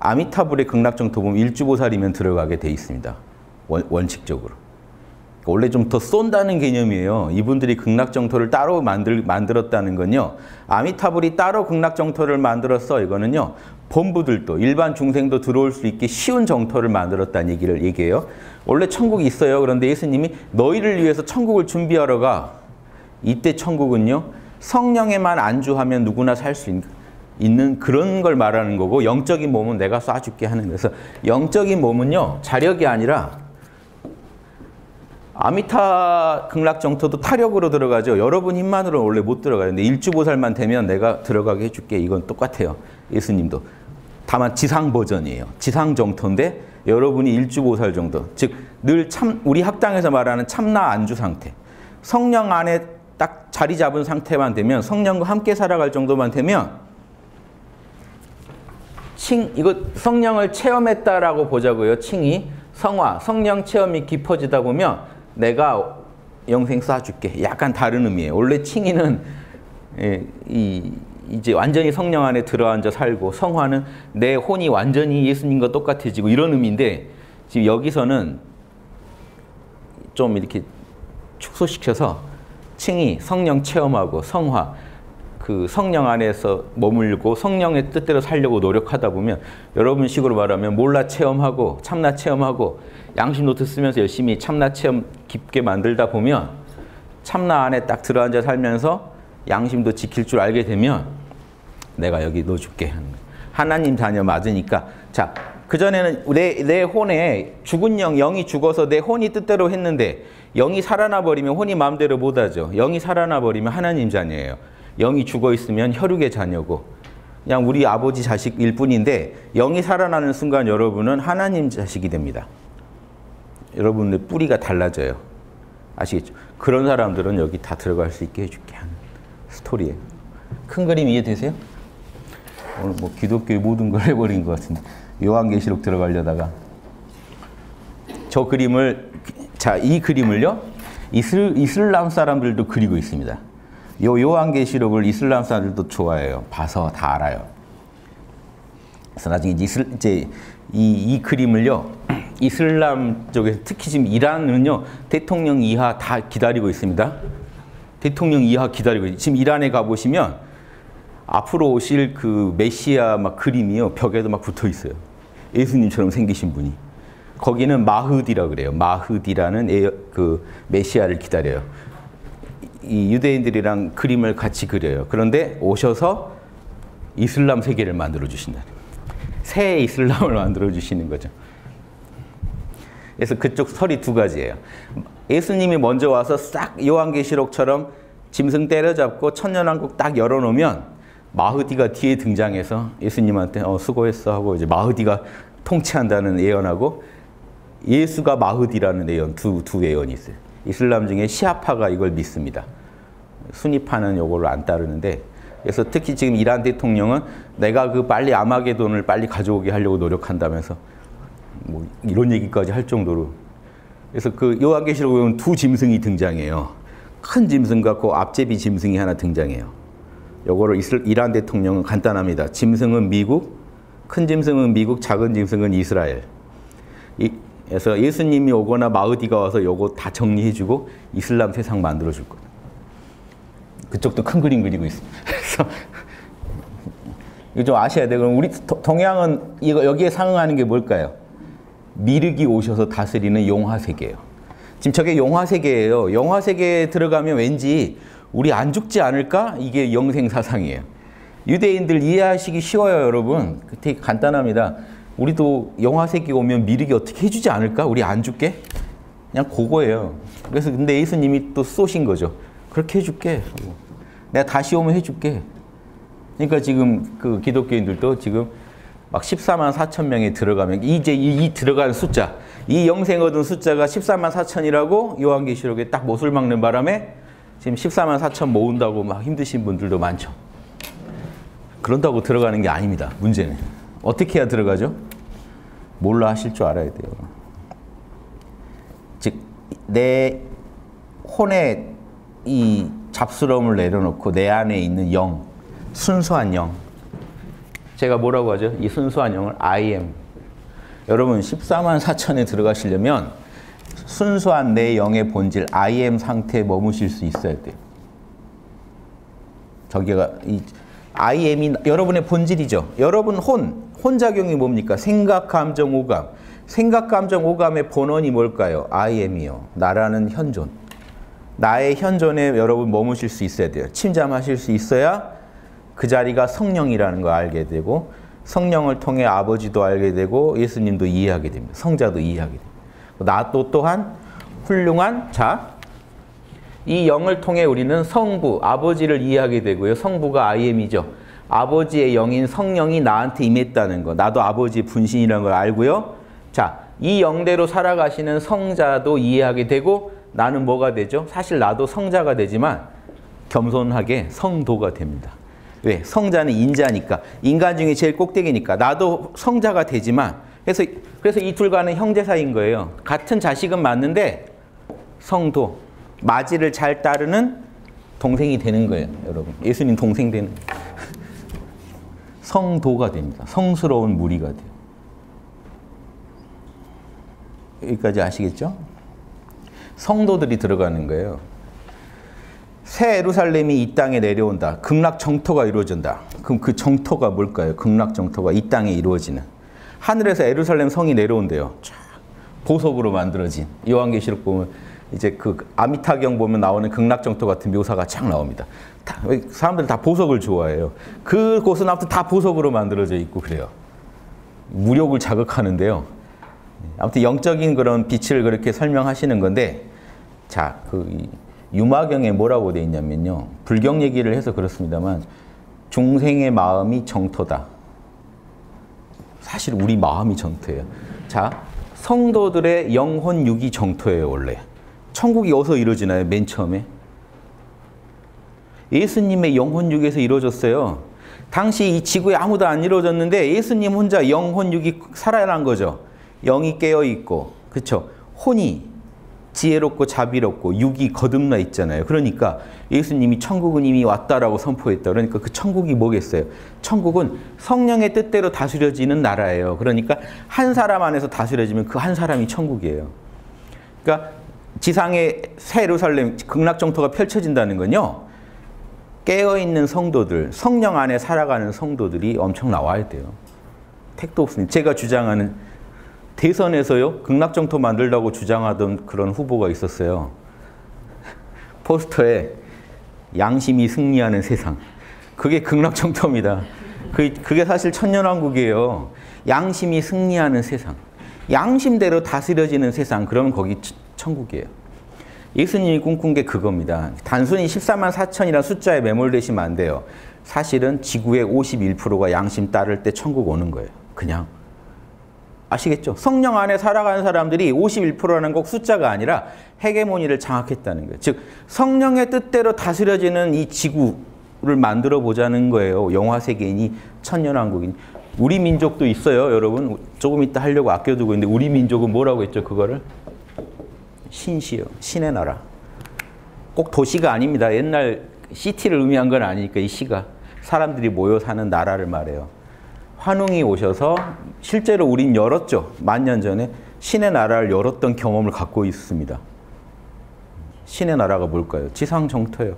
아미타불의 극락정토 보면 일주보살이면 들어가게 돼 있습니다. 원, 원칙적으로. 원래 좀 더 쏜다는 개념이에요. 이분들이 극락정토를 따로 만들, 만들었다는 건요. 아미타불이 따로 극락정토를 만들었어. 이거는요. 본부들도 일반 중생도 들어올 수 있게 쉬운 정토를 만들었다는 얘기를 얘기해요. 원래 천국이 있어요. 그런데 예수님이 너희를 위해서 천국을 준비하러 가. 이때 천국은요. 성령에만 안주하면 누구나 살 수 있는 그런 걸 말하는 거고 영적인 몸은 내가 쏴줄게 하는 그래서 영적인 몸은요. 자력이 아니라 아미타 극락정토도 타력으로 들어가죠. 여러분 힘만으로는 원래 못 들어가요. 근데 일주보살만 되면 내가 들어가게 해줄게. 이건 똑같아요. 예수님도. 다만 지상 버전이에요. 지상 정토인데 여러분이 일주보살 정도. 즉 늘 참 우리 학당에서 말하는 참나 안주 상태. 성령 안에 딱 자리 잡은 상태만 되면 성령과 함께 살아갈 정도만 되면 칭 이거 성령을 체험했다라고 보자고요. 칭이 성화, 성령 체험이 깊어지다 보면 내가 영생 쏴줄게. 약간 다른 의미예요. 원래 칭이는 예, 이 이제 완전히 성령 안에 들어앉아 살고 성화는 내 혼이 완전히 예수님과 똑같아지고 이런 의미인데 지금 여기서는 좀 이렇게 축소시켜서 칭의 성령 체험하고 성화 그 성령 안에서 머물고 성령의 뜻대로 살려고 노력하다 보면 여러분 식으로 말하면 몰라 체험하고 참나 체험하고 양심 노트 쓰면서 열심히 참나 체험 깊게 만들다 보면 참나 안에 딱 들어앉아 살면서 양심도 지킬 줄 알게 되면 내가 여기 넣어줄게 하나님 자녀 맞으니까 자 그전에는 내, 내 혼에 죽은 영, 영이 죽어서 내 혼이 뜻대로 했는데 영이 살아나 버리면 혼이 마음대로 못하죠. 영이 살아나 버리면 하나님 자녀예요. 영이 죽어 있으면 혈육의 자녀고 그냥 우리 아버지 자식일 뿐인데 영이 살아나는 순간 여러분은 하나님 자식이 됩니다. 여러분의 뿌리가 달라져요. 아시겠죠? 그런 사람들은 여기 다 들어갈 수 있게 해줄게 하는 스토리예요. 큰 그림 이해되세요? 오늘 뭐 기독교의 모든 걸 해버린 것 같은데 요한계시록 들어가려다가 저 그림을 자 이 그림을요 이슬, 이슬람 사람들도 그리고 있습니다. 요 요한계시록을 이슬람 사람들도 좋아해요. 봐서 다 알아요. 그래서 나중에 이슬, 이제 이, 이 그림을요 이슬람 쪽에 특히 지금 이란은요 대통령 이하 다 기다리고 있습니다. 대통령 이하 기다리고 있 지금 이란에 가 보시면 앞으로 오실 그 메시아 막 그림이요 벽에도 막 붙어 있어요. 예수님처럼 생기신 분이. 거기는 마흐디라 그래요. 마흐디라는 에, 그 메시아를 기다려요. 이 유대인들이랑 그림을 같이 그려요. 그런데 오셔서 이슬람 세계를 만들어 주신다. 새 이슬람을 [laughs] 만들어 주시는 거죠. 그래서 그쪽 설이 두 가지예요. 예수님이 먼저 와서 싹 요한계시록처럼 짐승 때려잡고 천년왕국 딱 열어놓으면 마흐디가 뒤에 등장해서 예수님한테 어, 수고했어 하고 이제 마흐디가 통치한다는 예언하고 예수가 마흐디라는 예언 두, 두 예언이 있어요. 이슬람 중에 시아파가 이걸 믿습니다. 순위파는 요거를 안 따르는데 그래서 특히 지금 이란 대통령은 내가 그 빨리 아마게돈을 빨리 가져오게 하려고 노력한다면서 뭐 이런 얘기까지 할 정도로 그래서 그 요한계시록 보면 두 짐승이 등장해요. 큰 짐승과 그 앞제비 짐승이 하나 등장해요. 요거를 이란 대통령은 간단합니다. 짐승은 미국, 큰 짐승은 미국, 작은 짐승은 이스라엘. 이, 그래서 예수님이 오거나 마흐디가 와서 요거 다 정리해주고 이슬람 세상 만들어줄 거예요. 그쪽도 큰 그림 그리고 있습니다. [laughs] 그래서 이거 좀 아셔야 돼요. 그럼 우리 동양은 이거 여기에 상응하는 게 뭘까요? 미륵이 오셔서 다스리는 용화 세계예요. 지금 저게 용화 세계예요. 용화 세계에 들어가면 왠지 우리 안 죽지 않을까? 이게 영생 사상이에요. 유대인들 이해하시기 쉬워요, 여러분. 되게 간단합니다. 우리도 영화 세계 오면 미륵이 어떻게 해주지 않을까? 우리 안 죽게? 그냥 그거예요. 그래서 근데 예수님이 또 쏘신 거죠. 그렇게 해줄게. 내가 다시 오면 해줄게. 그러니까 지금 그 기독교인들도 지금 막 14만 4천 명에 들어가면 이제 이, 이 들어가는 숫자, 이 영생 얻은 숫자가 14만 4천이라고 요한계시록에 딱 못을 막는 바람에 지금 14만 4천 모은다고 막 힘드신 분들도 많죠. 그런다고 들어가는 게 아닙니다. 문제는 어떻게 해야 들어가죠? 몰라 하실 줄 알아야 돼요. 즉 내 혼의 이 잡스러움을 내려놓고 내 안에 있는 영, 순수한 영. 제가 뭐라고 하죠? 이 순수한 영을 I am. 여러분 14만 4천에 들어가시려면 순수한 내 영의 본질 I am 상태에 머무실 수 있어야 돼요. 저기가 이 I am이 여러분의 본질이죠. 여러분 혼, 혼작용이 뭡니까? 생각, 감정, 오감. 생각, 감정, 오감의 본원이 뭘까요? I am이요. 나라는 현존. 나의 현존에 여러분 머무실 수 있어야 돼요. 침잠하실 수 있어야 그 자리가 성령이라는 걸 알게 되고 성령을 통해 아버지도 알게 되고 예수님도 이해하게 됩니다. 성자도 이해하게 됩니다. 나또 또한 훌륭한 자, 이 영을 통해 우리는 성부, 아버지를 이해하게 되고요. 성부가 IM이죠. 아버지의 영인 성령이 나한테 임했다는 거. 나도 아버지의 분신이라는 걸 알고요. 자, 이 영대로 살아가시는 성자도 이해하게 되고 나는 뭐가 되죠? 사실 나도 성자가 되지만 겸손하게 성도가 됩니다. 왜? 성자는 인자니까. 인간 중에 제일 꼭대기니까. 나도 성자가 되지만 그래서 그래서 이 둘과는 형제 사이인 거예요. 같은 자식은 맞는데 성도 마지를 잘 따르는 동생이 되는 거예요, 여러분. 예수님 동생 되는 [laughs] 성도가 됩니다. 성스러운 무리가 돼요. 여기까지 아시겠죠? 성도들이 들어가는 거예요. 새 예루살렘이 이 땅에 내려온다. 극락 정토가 이루어진다. 그럼 그 정토가 뭘까요? 극락 정토가 이 땅에 이루어지는. 하늘에서 예루살렘 성이 내려온대요. 쫙 보석으로 만들어진. 요한계시록 보면 이제 그 아미타경 보면 나오는 극락정토 같은 묘사가 쫙 나옵니다. 다, 사람들 다 보석을 좋아해요. 그곳은 아무튼 다 보석으로 만들어져 있고 그래요. 무력을 자극하는데요. 아무튼 영적인 그런 빛을 그렇게 설명하시는 건데, 자, 그 유마경에 뭐라고 돼 있냐면요. 불경 얘기를 해서 그렇습니다만, 중생의 마음이 정토다. 사실 우리 마음이 정토예요. 자, 성도들의 영혼 육이 정토예요, 원래. 천국이 어디서 이루어지나요? 맨 처음에? 예수님의 영혼 육에서 이루어졌어요. 당시 이 지구에 아무도 안 이루어졌는데 예수님 혼자 영혼 육이 살아난 거죠. 영이 깨어 있고, 그렇죠? 혼이 지혜롭고 자비롭고 육이 거듭나 있잖아요. 그러니까 예수님이 천국은 이미 왔다라고 선포했다. 그러니까 그 천국이 뭐겠어요? 천국은 성령의 뜻대로 다스려지는 나라예요. 그러니까 한 사람 안에서 다스려지면 그 한 사람이 천국이에요. 그러니까 지상의 새 예루살렘 극락 정토가 펼쳐진다는 건요. 깨어 있는 성도들, 성령 안에 살아가는 성도들이 엄청 나와야 돼요. 택도 없습니다. 제가 주장하는 대선에서요 극락 정토 만들라고 주장하던 그런 후보가 있었어요. [laughs] 포스터에 양심이 승리하는 세상. 그게 극락 정토입니다. 그, 그게 사실 천년왕국이에요. 양심이 승리하는 세상. 양심대로 다스려지는 세상. 그러면 거기 천국이에요. 예수님이 꿈꾼 게 그겁니다. 단순히 14만 4천이라는 숫자에 매몰되시면 안 돼요. 사실은 지구의 51%가 양심 따를 때 천국 오는 거예요. 그냥. 아시겠죠? 성령 안에 살아가는 사람들이 51%라는 꼭 숫자가 아니라 헤게모니를 장악했다는 거예요. 즉, 성령의 뜻대로 다스려지는 이 지구를 만들어 보자는 거예요. 영화 세계인이 천년왕국인. 우리 민족도 있어요, 여러분. 조금 이따 하려고 아껴두고 있는데 우리 민족은 뭐라고 했죠, 그거를? 신시요. 신의 나라. 꼭 도시가 아닙니다. 옛날 시티를 의미한 건 아니니까 이 시가 사람들이 모여 사는 나라를 말해요. 환웅이 오셔서 실제로 우린 열었죠. 만 년 전에 신의 나라를 열었던 경험을 갖고 있습니다. 신의 나라가 뭘까요? 지상 정토예요.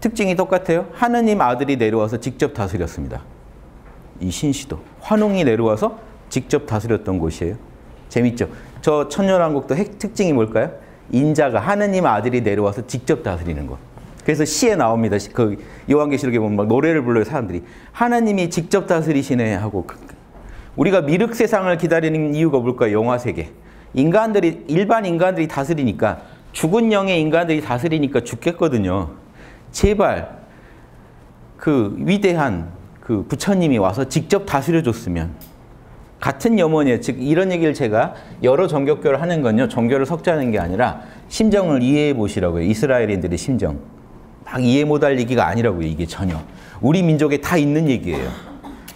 특징이 똑같아요. 하느님 아들이 내려와서 직접 다스렸습니다. 이 신시도 환웅이 내려와서 직접 다스렸던 곳이에요. 재밌죠? 저 천년왕국도 핵 특징이 뭘까요? 인자가 하느님 아들이 내려와서 직접 다스리는 것. 그래서 시에 나옵니다. 그 요한계시록에 보면 막 노래를 불러요 사람들이 하나님이 직접 다스리시네 하고 그, 우리가 미륵 세상을 기다리는 이유가 뭘까요? 영화 세계. 인간들이 일반 인간들이 다스리니까 죽은 영의 인간들이 다스리니까 죽겠거든요. 제발 그 위대한 그 부처님이 와서 직접 다스려 줬으면 같은 염원이에요. 즉 이런 얘기를 제가 여러 종교교를 하는 건요. 종교를 섞자는 게 아니라 심정을 이해해 보시라고요. 이스라엘인들의 심정. 막 이해 못할 얘기가 아니라고요. 이게 전혀. 우리 민족에 다 있는 얘기예요.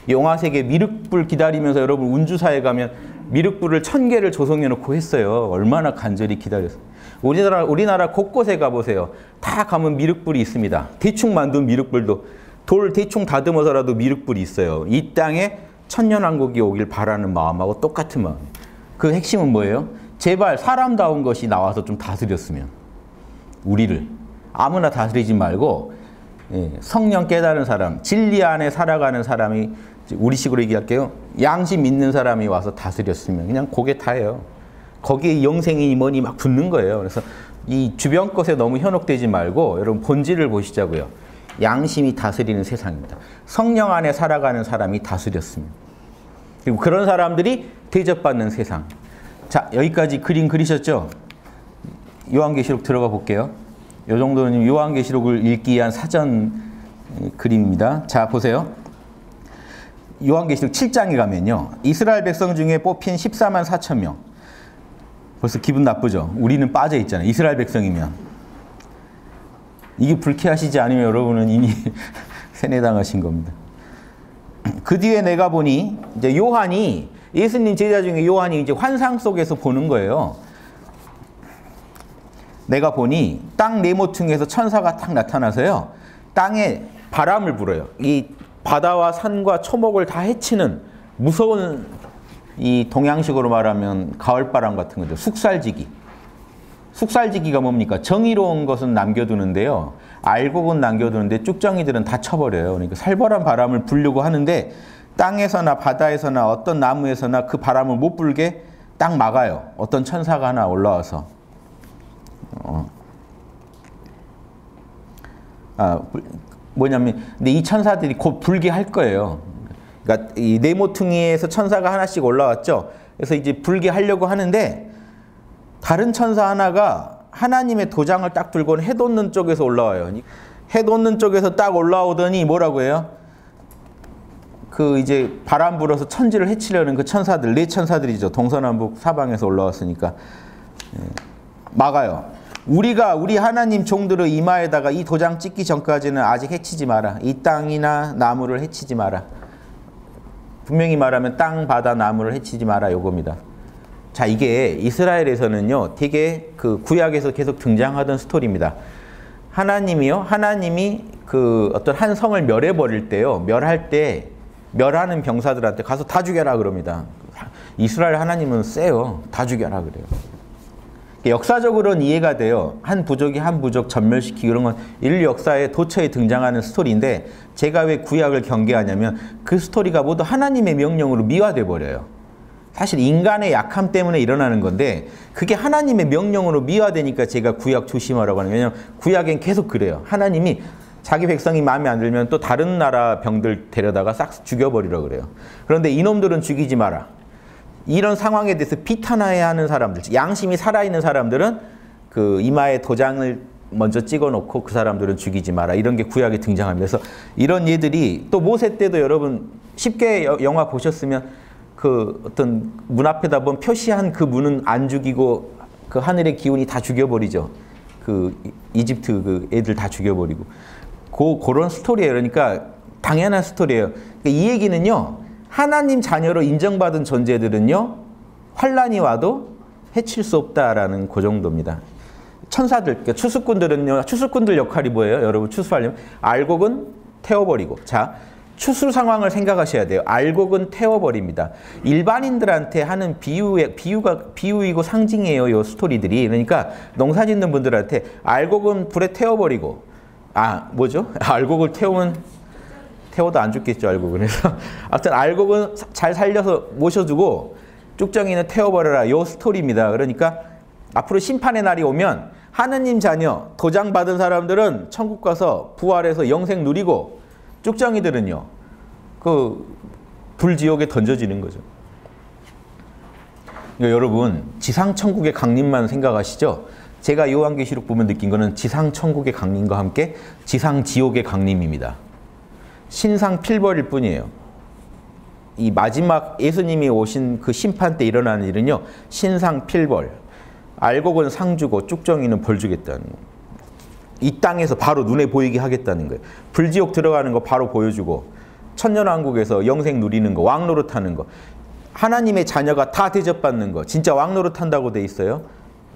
영화 세계 미륵불 기다리면서 여러분 운주사에 가면 미륵불을 천 개를 조성해 놓고 했어요. 얼마나 간절히 기다렸어요. 우리나라 우리나라 곳곳에 가보세요. 다 가면 미륵불이 있습니다. 대충 만든 미륵불도 돌 대충 다듬어서라도 미륵불이 있어요. 이 땅에 천년왕국이 오길 바라는 마음하고 똑같은 마음. 그 핵심은 뭐예요? 제발 사람다운 것이 나와서 좀 다스렸으면 우리를 아무나 다스리지 말고 예, 성령 깨달은 사람, 진리 안에 살아가는 사람이 우리식으로 얘기할게요. 양심 있는 사람이 와서 다스렸으면 그냥 고개 타요. 거기에 영생이 뭐니 막 붙는 거예요. 그래서 이 주변 것에 너무 현혹되지 말고 여러분 본질을 보시자고요. 양심이 다스리는 세상입니다. 성령 안에 살아가는 사람이 다스렸습니다. 그리고 그런 사람들이 대접받는 세상. 자, 여기까지 그림 그리셨죠? 요한계시록 들어가 볼게요. 요 정도는 요한계시록을 읽기 위한 사전 그림입니다. 자, 보세요. 요한계시록 7장에 가면요. 이스라엘 백성 중에 뽑힌 14만 4천 명. 벌써 기분 나쁘죠? 우리는 빠져 있잖아요. 이스라엘 백성이면. 이게 불쾌하시지 않으면 여러분은 이미 [laughs] 세뇌당하신 겁니다. 그 뒤에 내가 보니 이제 요한이 예수님 제자 중에 요한이 이제 환상 속에서 보는 거예요. 내가 보니 땅 네모퉁이에서 천사가 탁 나타나서요. 땅에 바람을 불어요. 이 바다와 산과 초목을 다 해치는 무서운 이 동양식으로 말하면 가을바람 같은 거죠. 숙살지기. 숙살지기가 뭡니까? 정의로운 것은 남겨두는데요. 알곡은 남겨두는데 쭉정이들은 다 쳐버려요. 그러니까 살벌한 바람을 불려고 하는데 땅에서나 바다에서나 어떤 나무에서나 그 바람을 못 불게 딱 막아요. 어떤 천사가 하나 올라와서. 아, 뭐냐면, 근데 이 천사들이 곧 불게 할 거예요. 그러니까 이 네모퉁이에서 천사가 하나씩 올라왔죠. 그래서 이제 불게 하려고 하는데 다른 천사 하나가 하나님의 도장을 딱 들고는 해 돋는 쪽에서 올라와요. 해 돋는 쪽에서 딱 올라오더니 뭐라고 해요? 그 이제 바람 불어서 천지를 해치려는 그 천사들, 네 천사들이죠. 동서남북 사방에서 올라왔으니까. 예, 막아요. 우리가 우리 하나님 종들의 이마에다가 이 도장 찍기 전까지는 아직 해치지 마라. 이 땅이나 나무를 해치지 마라. 분명히 말하면 땅, 바다, 나무를 해치지 마라 요겁니다. 자, 이게 이스라엘에서는요, 되게 그 구약에서 계속 등장하던 스토리입니다. 하나님이요, 하나님이 그 어떤 한 성을 멸해 버릴 때요, 멸할 때, 멸하는 병사들한테 가서 다 죽여라 그럽니다. 이스라엘 하나님은 세요. 다 죽여라 그래요. 역사적으로는 이해가 돼요. 한 부족이 한 부족 전멸시키고 이런 건 인류 역사에 도처에 등장하는 스토리인데 제가 왜 구약을 경계하냐면 그 스토리가 모두 하나님의 명령으로 미화돼 버려요. 사실 인간의 약함 때문에 일어나는 건데 그게 하나님의 명령으로 미화되니까 제가 구약 조심하라고 하는 거예요. 왜냐하면 구약엔 계속 그래요. 하나님이 자기 백성이 마음에 안 들면 또 다른 나라 병들 데려다가 싹 죽여버리라 그래요. 그런데 이놈들은 죽이지 마라. 이런 상황에 대해서 비탄해야 하는 사람들, 양심이 살아있는 사람들은 그 이마에 도장을 먼저 찍어놓고 그 사람들은 죽이지 마라. 이런 게 구약에 등장합니다. 그래서 이런 예들이 또 모세 때도 여러분 쉽게 여- 영화 보셨으면 그 어떤 문 앞에다 본 표시한 그 문은 안 죽이고 그 하늘의 기운이 다 죽여버리죠. 그 이- 이집트 그 애들 다 죽여버리고. 그, 그런 스토리예요. 그러니까 당연한 스토리예요. 그러니까 이 얘기는요. 하나님 자녀로 인정받은 존재들은요. 환란이 와도 해칠 수 없다라는 그 정도입니다. 천사들, 그러니까 추수꾼들은요. 추수꾼들 역할이 뭐예요? 여러분 추수하려면 알곡은 태워버리고. 자, 추수 상황을 생각하셔야 돼요. 알곡은 태워버립니다. 일반인들한테 하는 비유의 비유가 비유이고 상징이에요. 요 스토리들이. 그러니까 농사 짓는 분들한테 알곡은 불에 태워버리고 아 뭐죠? [laughs] 알곡을 태우면 태워도 안 죽겠죠 알곡은. 그래서 [laughs] 아무튼 알곡은 사- 잘 살려서 모셔두고 쭉정이는 태워버려라. 요 스토리입니다. 그러니까 앞으로 심판의 날이 오면 하느님 자녀 도장 받은 사람들은 천국 가서 부활해서 영생 누리고 쭉정이들은요 그 불지옥에 던져지는 거죠. 그러니까 여러분 지상 천국의 강림만 생각하시죠. 제가 요한계시록 보면 느낀 거는 지상 천국의 강림과 함께 지상 지옥의 강림입니다. 신상 필벌일 뿐이에요. 이 마지막 예수님이 오신 그 심판 때 일어나는 일은요. 신상 필벌. 알곡은 상 주고 쭉정이는 벌 주겠다는 거예요. 이 땅에서 바로 눈에 보이게 하겠다는 거예요. 불지옥 들어가는 거 바로 보여주고 천년왕국에서 영생 누리는 거, 왕노릇 하는 거. 하나님의 자녀가 다 대접받는 거. 진짜 왕노릇 한다고 돼 있어요.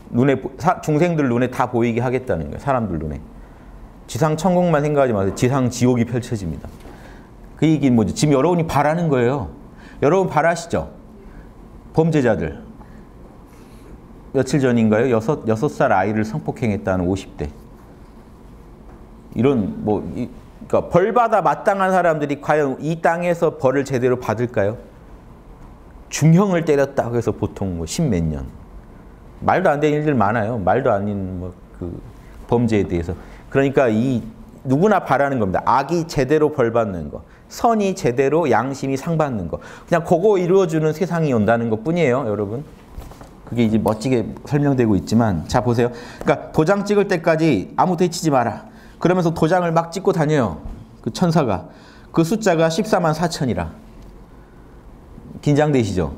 눈에 중생들 눈에 다 보이게 하겠다는 거예요. 사람들 눈에. 지상 천국만 생각하지 마세요. 지상 지옥이 펼쳐집니다. 그 얘기는 뭐죠? 지금 여러분이 바라는 거예요. 여러분 바라시죠? 범죄자들. 며칠 전인가요? 여섯, 여섯 살 아이를 성폭행했다는 50대. 이런, 뭐, 이, 그러니까 벌받아 마땅한 사람들이 과연 이 땅에서 벌을 제대로 받을까요? 중형을 때렸다고 해서 보통 뭐 십몇 년. 말도 안 되는 일들 많아요. 말도 아닌 뭐 그 범죄에 대해서. 그러니까 이 누구나 바라는 겁니다. 악이 제대로 벌 받는 거. 선이 제대로 양심이 상 받는 거. 그냥 그거 이루어주는 세상이 온다는 것 뿐이에요, 여러분. 그게 이제 멋지게 설명되고 있지만 자 보세요. 그러니까 도장 찍을 때까지 아무 데치지 마라. 그러면서 도장을 막 찍고 다녀요. 그 천사가 그 숫자가 14만 4천이라. 긴장되시죠?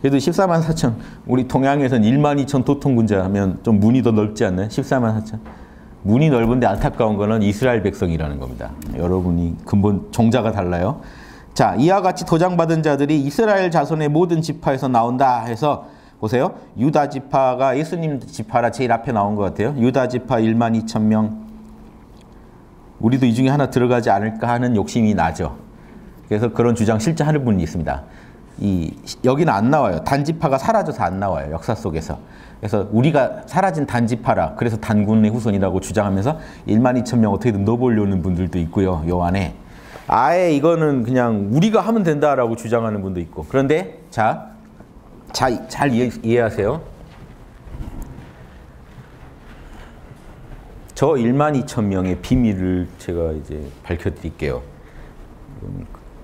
그래도 14만 4천. 우리 동양에서는 1만 2천 도통군자 하면 좀 문이 더 넓지 않나요? 14만 4천. 문이 넓은데 안타까운 거는 이스라엘 백성이라는 겁니다. 여러분이 근본 종자가 달라요. 자, 이와 같이 도장받은 자들이 이스라엘 자손의 모든 지파에서 나온다 해서 보세요. 유다 지파가 예수님 지파라 제일 앞에 나온 것 같아요. 유다 지파 1만 2천 명. 우리도 이 중에 하나 들어가지 않을까 하는 욕심이 나죠. 그래서 그런 주장 실제 하는 분이 있습니다. 이 여기는 안 나와요. 단지파가 사라져서 안 나와요. 역사 속에서. 그래서 우리가 사라진 단지파라. 그래서 단군의 후손이라고 주장하면서 1만 2천 명 어떻게든 넣어보려는 분들도 있고요. 요 안에. 아예 이거는 그냥 우리가 하면 된다라고 주장하는 분도 있고. 그런데 자, 자, 잘 이해, 이해하세요. 저 1만 2천 명의 비밀을 제가 이제 밝혀드릴게요.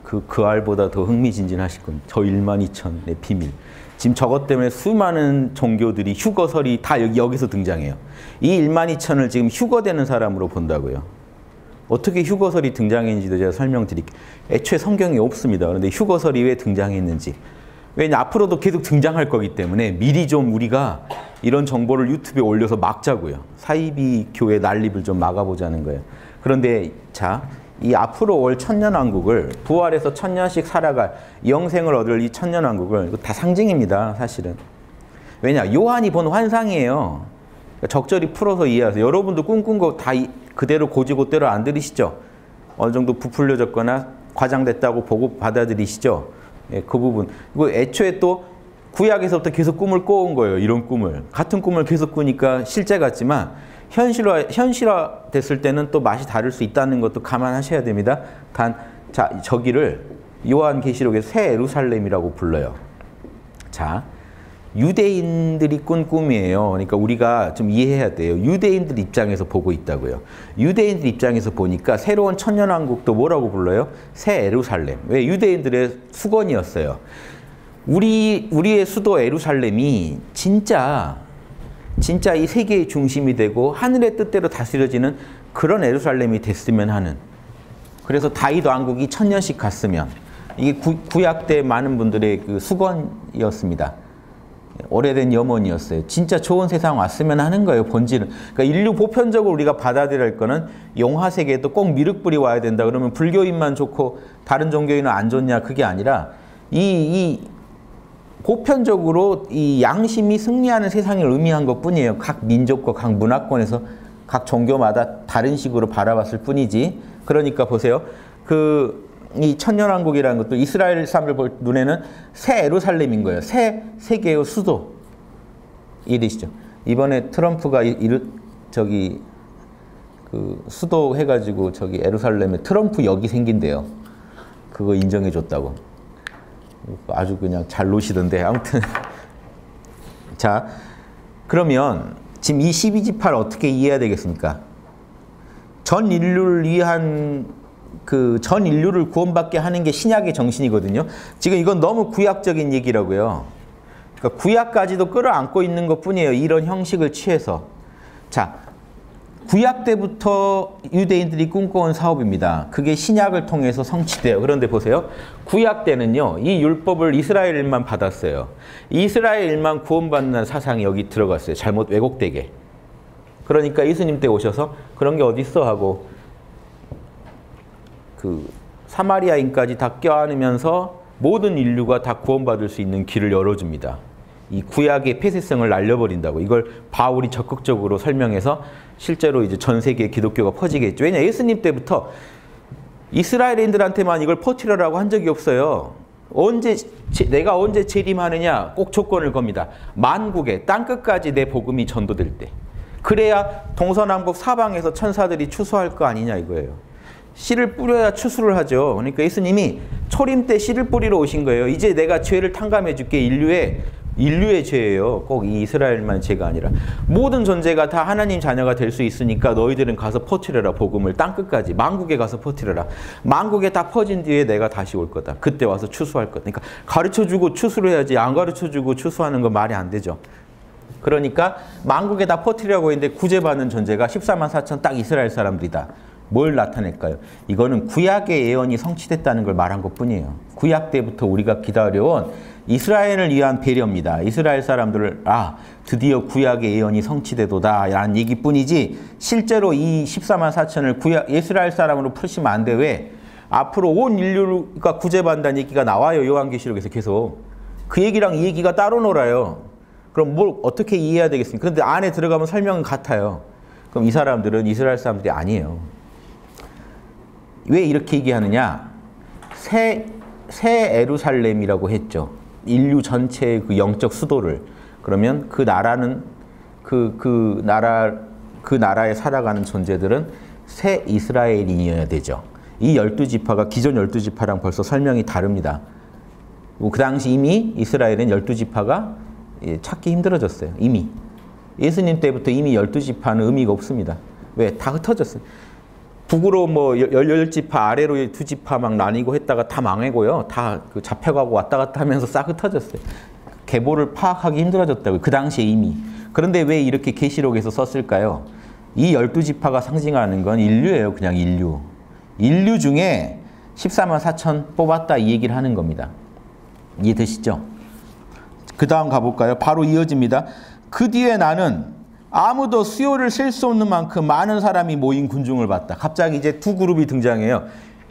그, 그 알보다 더 흥미진진하실 겁니다. 저 1만 2천의 비밀. 지금 저것 때문에 수많은 종교들이 휴거설이 다 여기, 여기서 등장해요. 이 1만 2천을 지금 휴거되는 사람으로 본다고요. 어떻게 휴거설이 등장했는지도 제가 설명드릴게요. 애초에 성경에 없습니다. 그런데 휴거설이 왜 등장했는지. 왜냐 앞으로도 계속 등장할 거기 때문에 미리 좀 우리가 이런 정보를 유튜브에 올려서 막자고요. 사이비 교회 난립을 좀 막아보자는 거예요. 그런데 자, 이 앞으로 올 천년왕국을 부활해서 천년씩 살아갈 영생을 얻을 이 천년왕국을 다 상징입니다. 사실은. 왜냐 요한이 본 환상이에요. 그러니까 적절히 풀어서 이해하세요. 여러분도 꿈꾼 거 다 그대로 고지고대로 안 들으시죠? 어느 정도 부풀려졌거나 과장됐다고 보고 받아들이시죠? 예, 그 부분. 그리고 애초에 또 구약에서부터 계속 꿈을 꿔온 거예요. 이런 꿈을. 같은 꿈을 계속 꾸니까 실제 같지만 현실화, 현실화 됐을 때는 또 맛이 다를 수 있다는 것도 감안하셔야 됩니다. 단, 자, 저기를 요한 계시록의 새 예루살렘이라고 불러요. 자, 유대인들이 꾼 꿈이에요. 그러니까 우리가 좀 이해해야 돼요. 유대인들 입장에서 보고 있다고요. 유대인들 입장에서 보니까 새로운 천년왕국도 뭐라고 불러요? 새 에루살렘. 왜? 유대인들의 수건이었어요. 우리 우리의 수도 에루살렘이 진짜 진짜 이 세계의 중심이 되고 하늘의 뜻대로 다스려지는 그런 에루살렘이 됐으면 하는. 그래서 다윗 왕국이 천년씩 갔으면 이게 구, 구약 때 많은 분들의 그 수건이었습니다. 오래된 염원이었어요. 진짜 좋은 세상 왔으면 하는 거예요, 본질은. 그러니까 인류 보편적으로 우리가 받아들여야 할 거는 영화 세계에도 꼭 미륵불이 와야 된다. 그러면 불교인만 좋고 다른 종교인은 안 좋냐? 그게 아니라 이, 이 보편적으로 이 양심이 승리하는 세상을 의미한 것 뿐이에요. 각 민족과 각 문화권에서 각 종교마다 다른 식으로 바라봤을 뿐이지. 그러니까 보세요. 그 이 천년왕국이라는 것도 이스라엘 사람들 볼 눈에는 새 에루살렘인 거예요. 새 세계의 수도. 이해되시죠? 이번에 트럼프가 이르 저기 그 수도 해가지고 저기 에루살렘에 트럼프 역이 생긴대요. 그거 인정해 줬다고. 아주 그냥 잘 노시던데 아무튼 [laughs] 자 그러면 지금 이 12지파를 어떻게 이해해야 되겠습니까? 전 인류를 위한 그 전 인류를 구원받게 하는 게 신약의 정신이거든요. 지금 이건 너무 구약적인 얘기라고요. 그러니까 구약까지도 끌어안고 있는 것 뿐이에요. 이런 형식을 취해서. 자, 구약 때부터 유대인들이 꿈꿔온 사업입니다. 그게 신약을 통해서 성취돼요. 그런데 보세요. 구약 때는요, 이 율법을 이스라엘만 받았어요. 이스라엘만 구원받는 사상이 여기 들어갔어요. 잘못 왜곡되게. 그러니까 예수님 때 오셔서 그런 게 어딨어 하고 그 사마리아인까지 다 껴안으면서 모든 인류가 다 구원받을 수 있는 길을 열어줍니다. 이 구약의 폐쇄성을 날려버린다고 이걸 바울이 적극적으로 설명해서 실제로 이제 전 세계 기독교가 퍼지겠죠. 왜냐 예수님 때부터 이스라엘인들한테만 이걸 퍼뜨려라고 한 적이 없어요. 언제 내가 언제 재림하느냐 꼭 조건을 겁니다. 만국에 땅 끝까지 내 복음이 전도될 때. 그래야 동서남북 사방에서 천사들이 추수할 거 아니냐 이거예요. 씨를 뿌려야 추수를 하죠. 그러니까 예수님이 초림 때 씨를 뿌리러 오신 거예요. 이제 내가 죄를 탕감해 줄게 인류의 인류의 죄예요. 꼭 이 이스라엘만 죄가 아니라 모든 존재가 다 하나님 자녀가 될 수 있으니까 너희들은 가서 퍼뜨려라 복음을 땅 끝까지 만국에 가서 퍼뜨려라. 만국에 다 퍼진 뒤에 내가 다시 올 거다. 그때 와서 추수할 거다. 그러니까 가르쳐 주고 추수를 해야지 안 가르쳐 주고 추수하는 건 말이 안 되죠. 그러니까 만국에 다 퍼뜨리라고 했는데 구제받는 존재가 14만 4천 딱 이스라엘 사람들이다. 뭘 나타낼까요? 이거는 구약의 예언이 성취됐다는 걸 말한 것 뿐이에요. 구약 때부터 우리가 기다려온 이스라엘을 위한 배려입니다. 이스라엘 사람들을 아 드디어 구약의 예언이 성취되도다 라는 얘기뿐이지 실제로 이 14만 4천을 구약 이스라엘 사람으로 풀시면 안 돼. 왜? 앞으로 온 인류가 구제받는다는 얘기가 나와요. 요한계시록에서 계속. 그 얘기랑 이 얘기가 따로 놀아요. 그럼 뭘 어떻게 이해해야 되겠습니까? 그런데 안에 들어가면 설명은 같아요. 그럼 이 사람들은 이스라엘 사람들이 아니에요. 왜 이렇게 얘기하느냐? 새, 새 에루살렘이라고 했죠. 인류 전체의 그 영적 수도를. 그러면 그 나라는 그, 그 나라, 그 나라에 살아가는 존재들은 새 이스라엘인이어야 되죠. 이 열두 지파가 기존 열두 지파랑 벌써 설명이 다릅니다. 그 당시 이미 이스라엘은 열두 지파가 예, 찾기 힘들어졌어요. 이미. 예수님 때부터 이미 열두 지파는 의미가 없습니다. 왜? 다 흩어졌어요. 북으로 뭐열 지파 아래로 두 지파 막 나뉘고 했다가 다 망해고요. 다 그 잡혀가고 왔다 갔다 하면서 싹 흩어졌어요. 계보를 파악하기 힘들어졌다고 그 당시에 이미. 그런데 왜 이렇게 계시록에서 썼을까요? 이 열두 지파가 상징하는 건 인류예요. 그냥 인류. 인류 중에 14만 4천 뽑았다 이 얘기를 하는 겁니다. 이해되시죠? 그 다음 가볼까요? 바로 이어집니다. 그 뒤에 나는 아무도 수요를 셀 수 없는 만큼 많은 사람이 모인 군중을 봤다. 갑자기 이제 두 그룹이 등장해요.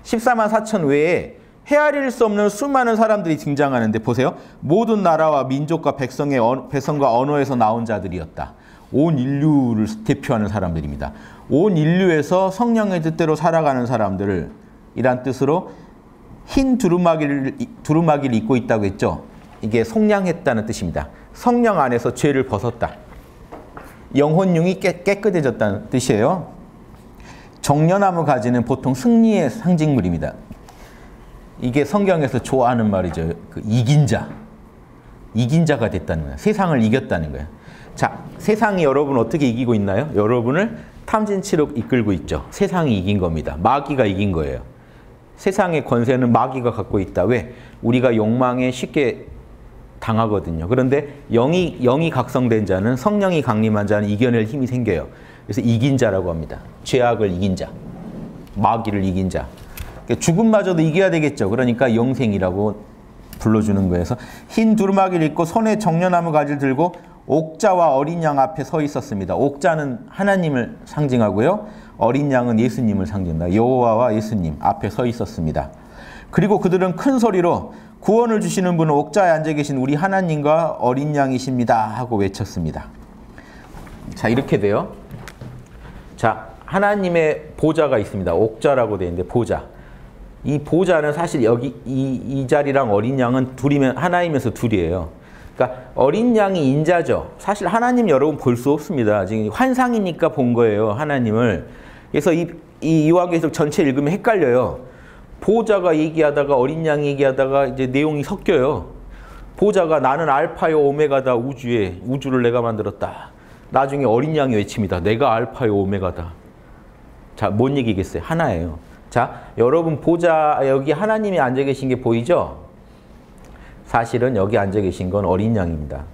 14만 4천 외에 헤아릴 수 없는 수많은 사람들이 등장하는데 보세요. 모든 나라와 민족과 백성의 백성과 언어에서 나온 자들이었다. 온 인류를 대표하는 사람들입니다. 온 인류에서 성령의 뜻대로 살아가는 사람들을 이란 뜻으로 흰 두루마기를 두루마기를 입고 있다고 했죠. 이게 속량했다는 뜻입니다. 성령 안에서 죄를 벗었다. 영혼융이 깨, 깨끗해졌다는 뜻이에요. 정려나무 가지는 보통 승리의 상징물입니다. 이게 성경에서 좋아하는 말이죠. 그 이긴 자. 이긴 자가 됐다는 거야. 세상을 이겼다는 거야. 자, 세상이 여러분 어떻게 이기고 있나요? 여러분을 탐진치로 이끌고 있죠. 세상이 이긴 겁니다. 마귀가 이긴 거예요. 세상의 권세는 마귀가 갖고 있다. 왜? 우리가 욕망에 쉽게 당하거든요. 그런데 영이 영이 각성된 자는 성령이 강림한 자는 이겨낼 힘이 생겨요. 그래서 이긴 자라고 합니다. 죄악을 이긴 자, 마귀를 이긴 자. 그러니까 죽음마저도 이겨야 되겠죠. 그러니까 영생이라고 불러주는 거에서 흰 두루마기를 입고 손에 정려나무 가지를 들고 옥자와 어린 양 앞에 서 있었습니다. 옥자는 하나님을 상징하고요. 어린 양은 예수님을 상징한다. 여호와와 예수님 앞에 서 있었습니다. 그리고 그들은 큰 소리로 구원을 주시는 분은 옥자에 앉아 계신 우리 하나님과 어린 양이십니다 하고 외쳤습니다. 자 이렇게 돼요. 자 하나님의 보좌가 있습니다. 옥자라고 되어 있는데 보좌. 이 보좌는 사실 여기 이, 이 자리랑 어린 양은 둘이면 하나이면서 둘이에요. 그러니까 어린 양이 인자죠. 사실 하나님 여러분 볼 수 없습니다. 지금 환상이니까 본 거예요. 하나님을. 그래서 이, 이 요한계시록 전체 읽으면 헷갈려요. 보좌가 얘기하다가 어린 양이 얘기하다가 이제 내용이 섞여요. 보좌가 나는 알파요 오메가다 우주에 우주를 내가 만들었다. 나중에 어린 양이 외칩니다. 내가 알파요 오메가다. 자, 뭔 얘기겠어요? 하나예요. 자, 여러분 보좌 여기 하나님이 앉아 계신 게 보이죠? 사실은 여기 앉아 계신 건 어린 양입니다.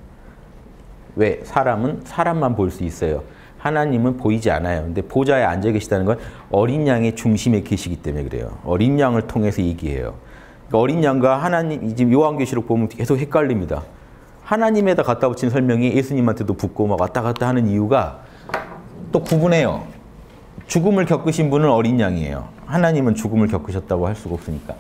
왜? 사람은 사람만 볼 수 있어요. 하나님은 보이지 않아요. 근데 보좌에 앉아 계시다는 건 어린 양의 중심에 계시기 때문에 그래요. 어린 양을 통해서 얘기해요. 그러니까 어린 양과 하나님, 지금 요한계시록 보면 계속 헷갈립니다. 하나님에다 갖다 붙인 설명이 예수님한테도 붙고 막 왔다 갔다 하는 이유가 또 구분해요. 죽음을 겪으신 분은 어린 양이에요. 하나님은 죽음을 겪으셨다고 할 수가 없으니까.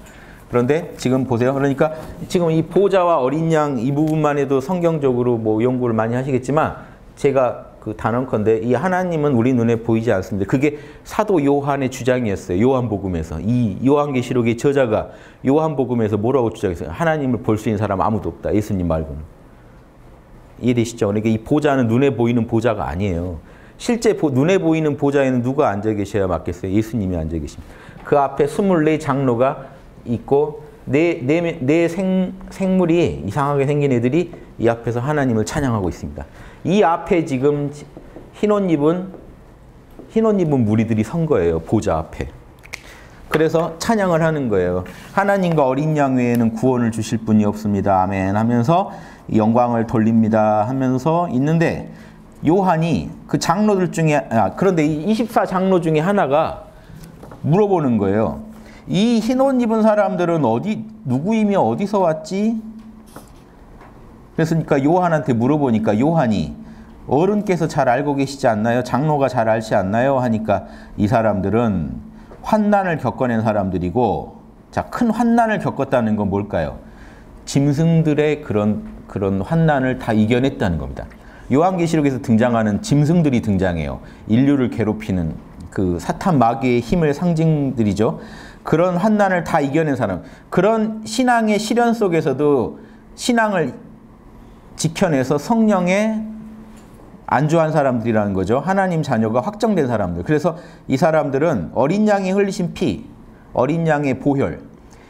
그런데 지금 보세요. 그러니까 지금 이 보좌와 어린 양 이 부분만 해도 성경적으로 뭐 연구를 많이 하시겠지만 제가 그 단언컨대 이 하나님은 우리 눈에 보이지 않습니다. 그게 사도 요한의 주장이었어요. 요한복음에서 이 요한계시록의 저자가 요한복음에서 뭐라고 주장했어요? 하나님을 볼 수 있는 사람 아무도 없다. 예수님 말고는. 이해되시죠? 그러니까 이 보좌는 눈에 보이는 보좌가 아니에요. 실제 보, 눈에 보이는 보좌에는 누가 앉아 계셔야 맞겠어요? 예수님이 앉아 계십니다. 그 앞에 24 장로가 있고 네, 네, 네 생, 생물이 이상하게 생긴 애들이 이 앞에서 하나님을 찬양하고 있습니다. 이 앞에 지금 흰옷 입은 흰옷 입은 무리들이 선 거예요. 보좌 앞에. 그래서 찬양을 하는 거예요. 하나님과 어린 양 외에는 구원을 주실 분이 없습니다. 아멘 하면서 영광을 돌립니다 하면서 있는데 요한이 그 장로들 중에 아, 그런데 이 24 장로 중에 하나가 물어보는 거예요. 이 흰옷 입은 사람들은 어디 누구이며 어디서 왔지? 그래서니까 요한한테 물어보니까 요한이 어른께서 잘 알고 계시지 않나요? 장로가 잘 알지 않나요? 하니까 이 사람들은 환난을 겪어낸 사람들이고 자, 큰 환난을 겪었다는 건 뭘까요? 짐승들의 그런 그런 환난을 다 이겨냈다는 겁니다. 요한계시록에서 등장하는 짐승들이 등장해요. 인류를 괴롭히는 그 사탄 마귀의 힘을 상징들이죠. 그런 환난을 다 이겨낸 사람. 그런 신앙의 시련 속에서도 신앙을 지켜내서 성령에 안주한 사람들이라는 거죠. 하나님 자녀가 확정된 사람들. 그래서 이 사람들은 어린 양이 흘리신 피, 어린 양의 보혈,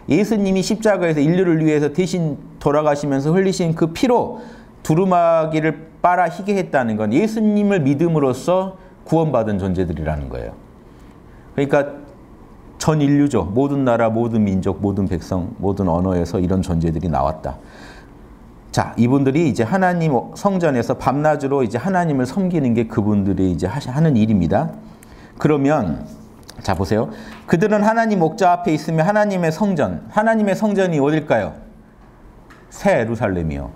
예수님이 십자가에서 인류를 위해서 대신 돌아가시면서 흘리신 그 피로 두루마기를 빨아 희게 했다는 건 예수님을 믿음으로써 구원받은 존재들이라는 거예요. 그러니까 전 인류죠. 모든 나라, 모든 민족, 모든 백성, 모든 언어에서 이런 존재들이 나왔다. 자, 이분들이 이제 하나님 성전에서 밤낮으로 이제 하나님을 섬기는 게 그분들이 이제 하는 일입니다. 그러면 자 보세요. 그들은 하나님 목자 앞에 있으면 하나님의 성전, 하나님의 성전이 어딜까요? 새 예루살렘이요.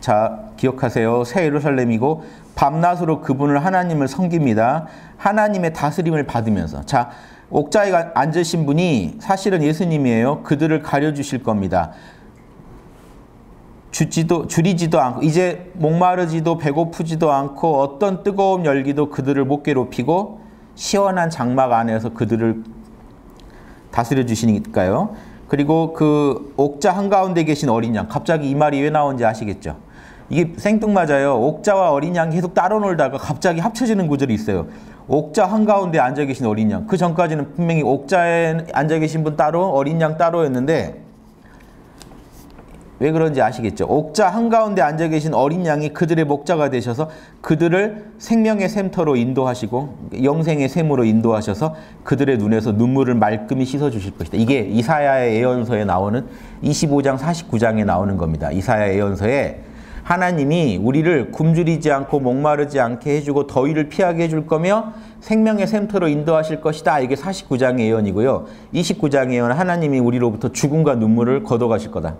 자, 기억하세요. 새 예루살렘이고 밤낮으로 그분을 하나님을 섬깁니다. 하나님의 다스림을 받으면서. 자, 옥자에 앉으신 분이 사실은 예수님이에요. 그들을 가려 주실 겁니다. 주지도, 줄이지도 않고, 이제 목마르지도 배고프지도 않고, 어떤 뜨거운 열기도 그들을 못 괴롭히고, 시원한 장막 안에서 그들을 다스려 주시니까요. 그리고 그 옥자 한가운데 계신 어린 양, 갑자기 이 말이 왜 나온지 아시겠죠? 이게 생뚱맞아요. 옥자와 어린 양이 계속 따로 놀다가 갑자기 합쳐지는 구절이 있어요. 옥자 한가운데 앉아 계신 어린 양. 그 전까지는 분명히 옥자에 앉아 계신 분 따로, 어린 양 따로였는데, 왜 그런지 아시겠죠? 옥자 한가운데 앉아 계신 어린 양이 그들의 목자가 되셔서 그들을 생명의 샘터로 인도하시고 영생의 샘으로 인도하셔서 그들의 눈에서 눈물을 말끔히 씻어 주실 것이다. 이게 이사야의 예언서에 나오는 25장 49장에 나오는 겁니다. 이사야 예언서에 하나님이 우리를 굶주리지 않고 목마르지 않게 해주고 더위를 피하게 해줄 거며 생명의 샘터로 인도하실 것이다. 이게 49장의 예언이고요. 29장의 예언은 하나님이 우리로부터 죽음과 눈물을 걷어가실 거다.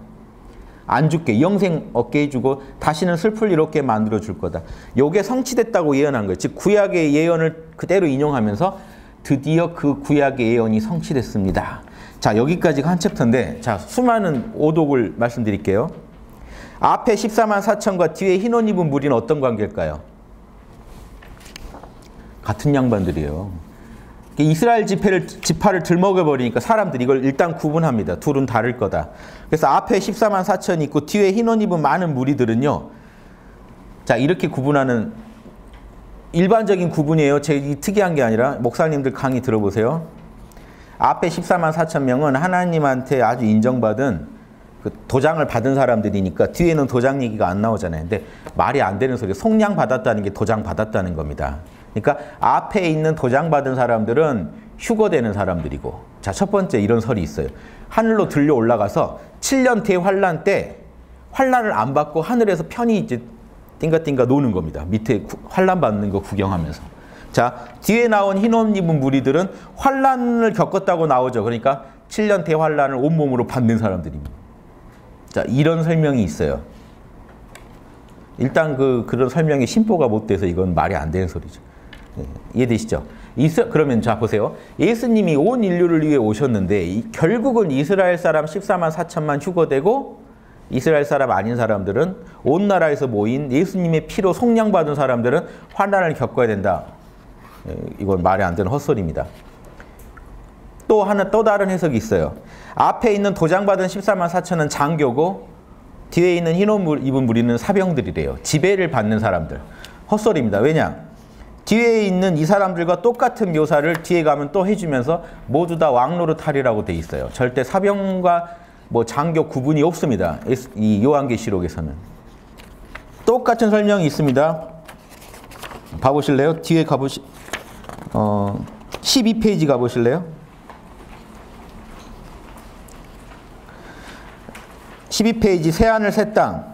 안 죽게 영생 얻게 해주고 다시는 슬플 일 없게 만들어 줄 거다. 요게 성취됐다고 예언한 거예요. 즉 구약의 예언을 그대로 인용하면서 드디어 그 구약의 예언이 성취됐습니다. 자 여기까지가 한 챕터인데 자 수많은 오독을 말씀드릴게요. 앞에 14만 4천과 뒤에 흰옷 입은 무리는 어떤 관계일까요? 같은 양반들이에요. 이스라엘 지파를, 지파를 들먹여 버리니까 사람들이 이걸 일단 구분합니다. 둘은 다를 거다. 그래서 앞에 14만 4천 있고 뒤에 흰옷 입은 많은 무리들은요. 자 이렇게 구분하는 일반적인 구분이에요. 제 특이한 게 아니라 목사님들 강의 들어보세요. 앞에 14만 4천 명은 하나님한테 아주 인정받은 그 도장을 받은 사람들이니까 뒤에는 도장 얘기가 안 나오잖아요. 근데 말이 안 되는 소리. 속량 받았다는 게 도장 받았다는 겁니다. 그러니까 앞에 있는 도장 받은 사람들은 휴거되는 사람들이고 자 첫 번째 이런 설이 있어요. 하늘로 들려 올라가서 7년 대환란 때 환란을 안 받고 하늘에서 편히 이제 띵가띵가 노는 겁니다. 밑에 구, 환란 받는 거 구경하면서. 자 뒤에 나온 흰옷 입은 무리들은 환란을 겪었다고 나오죠. 그러니까 7년 대환란을 온몸으로 받는 사람들입니다. 자 이런 설명이 있어요. 일단 그 그런 설명이 심보가 못 돼서 이건 말이 안 되는 소리죠. 네, 이해되시죠? 이스, 그러면 자 보세요. 예수님이 온 인류를 위해 오셨는데 이, 결국은 이스라엘 사람 14만 4천만 휴거되고 이스라엘 사람 아닌 사람들은 온 나라에서 모인 예수님의 피로 속량받은 사람들은 환난을 겪어야 된다. 예, 이건 말이 안 되는 헛소리입니다. 또 하나 또 다른 해석이 있어요. 앞에 있는 도장받은 14만 4천은 장교고 뒤에 있는 흰옷 입은 무리는 사병들이래요. 지배를 받는 사람들. 헛소리입니다. 왜냐? 뒤에 있는 이 사람들과 똑같은 묘사를 뒤에 가면 또 해주면서 모두 다 왕노릇하리라고 돼 있어요. 절대 사병과 뭐 장교 구분이 없습니다. 이 요한계시록에서는 똑같은 설명이 있습니다. 봐보실래요? 뒤에 가보시 어 12페이지 가보실래요? 12페이지 새하늘 새 땅.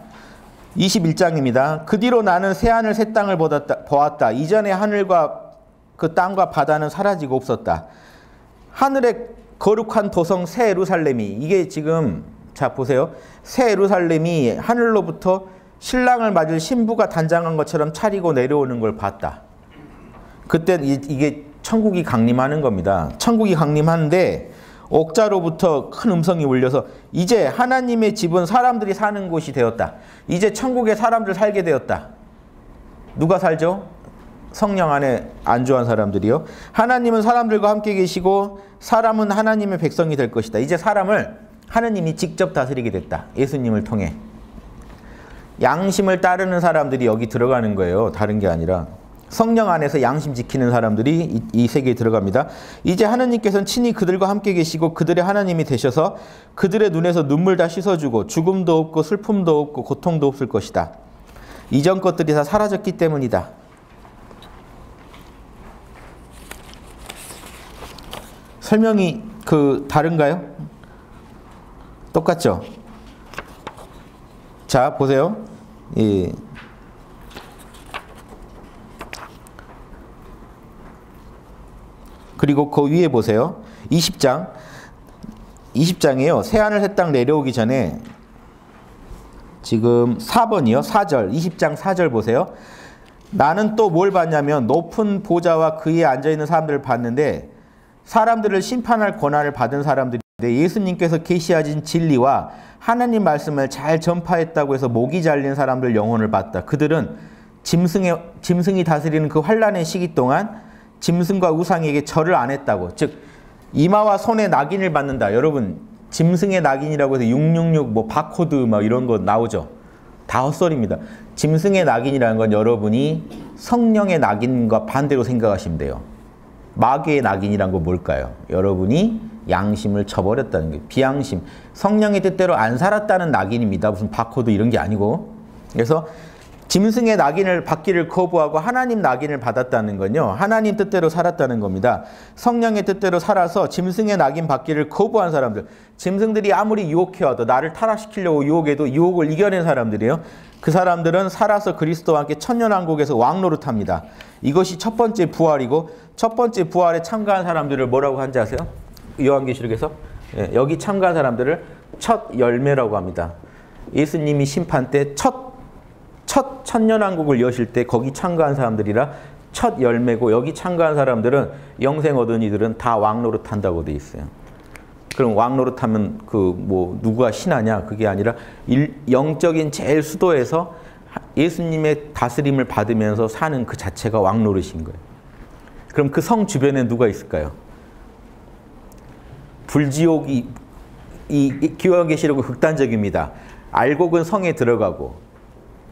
21장입니다. 그 뒤로 나는 새 하늘 새 땅을 보았다, 보았다. 이전에 하늘과 그 땅과 바다는 사라지고 없었다. 하늘의 거룩한 도성 새 예루살렘이 이게 지금 자 보세요. 새 예루살렘이 하늘로부터 신랑을 맞을 신부가 단장한 것처럼 차리고 내려오는 걸 봤다. 그때 이게 천국이 강림하는 겁니다. 천국이 강림하는데 옥자로부터 큰 음성이 울려서 이제 하나님의 집은 사람들이 사는 곳이 되었다. 이제 천국에 사람들 살게 되었다. 누가 살죠? 성령 안에 안주한 사람들이요. 하나님은 사람들과 함께 계시고 사람은 하나님의 백성이 될 것이다. 이제 사람을 하나님이 직접 다스리게 됐다. 예수님을 통해. 양심을 따르는 사람들이 여기 들어가는 거예요. 다른 게 아니라. 성령 안에서 양심 지키는 사람들이 이, 이 세계에 들어갑니다. 이제 하나님께서는 친히 그들과 함께 계시고 그들의 하나님이 되셔서 그들의 눈에서 눈물 다 씻어주고 죽음도 없고 슬픔도 없고 고통도 없을 것이다. 이전 것들이 다 사라졌기 때문이다. 설명이 그 다른가요? 똑같죠? 자 보세요. 예. 그리고 그 위에 보세요. 20장. 20장이에요. 새하늘 새 땅 내려오기 전에 지금 4번이요. 4절. 20장 4절 보세요. 나는 또 뭘 봤냐면 높은 보좌와 그에 앉아 있는 사람들을 봤는데 사람들을 심판할 권한을 받은 사람들인데 예수님께서 계시하신 진리와 하나님 말씀을 잘 전파했다고 해서 목이 잘린 사람들 영혼을 봤다. 그들은 짐승의 짐승이 다스리는 그 환란의 시기 동안 짐승과 우상에게 절을 안 했다고. 즉 이마와 손에 낙인을 받는다. 여러분 짐승의 낙인이라고 해서 666 뭐 바코드 막 이런 거 나오죠. 다 헛소리입니다. 짐승의 낙인이라는 건 여러분이 성령의 낙인과 반대로 생각하시면 돼요. 마귀의 낙인이란 건 뭘까요? 여러분이 양심을 저버렸다는 거예요. 비양심. 성령의 뜻대로 안 살았다는 낙인입니다. 무슨 바코드 이런 게 아니고. 그래서 짐승의 낙인을 받기를 거부하고 하나님 낙인을 받았다는 건요. 하나님 뜻대로 살았다는 겁니다. 성령의 뜻대로 살아서 짐승의 낙인 받기를 거부한 사람들. 짐승들이 아무리 유혹해와도 나를 타락시키려고 유혹해도 유혹을 이겨낸 사람들이에요. 그 사람들은 살아서 그리스도와 함께 천년왕국에서 왕노릇합니다. 이것이 첫 번째 부활이고 첫 번째 부활에 참가한 사람들을 뭐라고 한지 아세요? 요한계시록에서 예, 여기 참가한 사람들을 첫 열매라고 합니다. 예수님이 심판 때 첫 첫 천년왕국을 여실 때 거기 참가한 사람들이라 첫 열매고 여기 참가한 사람들은 영생 얻은 이들은 다 왕노릇 한다고 돼 있어요. 그럼 왕노릇 하면 그 뭐 누가 신하냐 그게 아니라 일, 영적인 제일 수도에서 예수님의 다스림을 받으면서 사는 그 자체가 왕노릇인 거예요. 그럼 그 성 주변에 누가 있을까요? 불지옥이 이 기왕계시록은 극단적입니다. 알곡은 성에 들어가고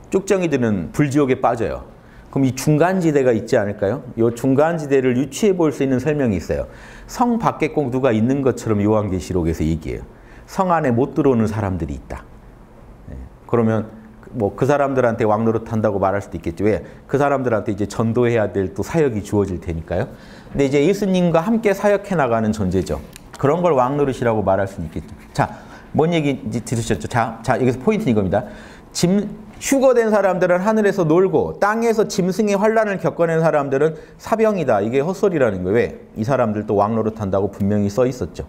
쭉정이들은 불지옥에 빠져요. 그럼 이 중간지대가 있지 않을까요? 이 중간지대를 유추해 볼 수 있는 설명이 있어요. 성 밖에 꼭 누가 있는 것처럼 요한계시록에서 얘기해요. 성 안에 못 들어오는 사람들이 있다. 네. 그러면 뭐 그 사람들한테 왕노릇 한다고 말할 수도 있겠죠. 왜? 그 사람들한테 이제 전도해야 될 또 사역이 주어질 테니까요. 근데 이제 예수님과 함께 사역해 나가는 존재죠. 그런 걸 왕노릇이라고 말할 수 있겠죠. 자, 뭔 얘기 들으셨죠? 자, 자 여기서 포인트 이겁니다. 짐, 휴거된 사람들은 하늘에서 놀고 땅에서 짐승의 환란을 겪어낸 사람들은 사병이다. 이게 헛소리라는 거예요. 왜? 이 사람들도 왕노릇 한다고 분명히 써 있었죠.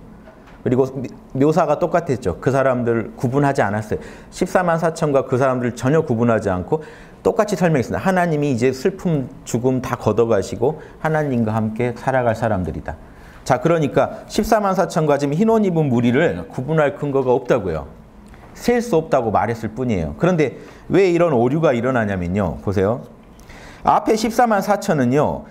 그리고 묘사가 똑같았죠. 그 사람들 구분하지 않았어요. 14만 4천과 그 사람들 전혀 구분하지 않고 똑같이 설명했습니다. 하나님이 이제 슬픔, 죽음 다 걷어가시고 하나님과 함께 살아갈 사람들이다. 자, 그러니까 14만 4천과 지금 흰옷 입은 무리를 구분할 근거가 없다고요. 셀 수 없다고 말했을 뿐이에요. 그런데 왜 이런 오류가 일어나냐면요. 보세요. 앞에 14만 4천은요.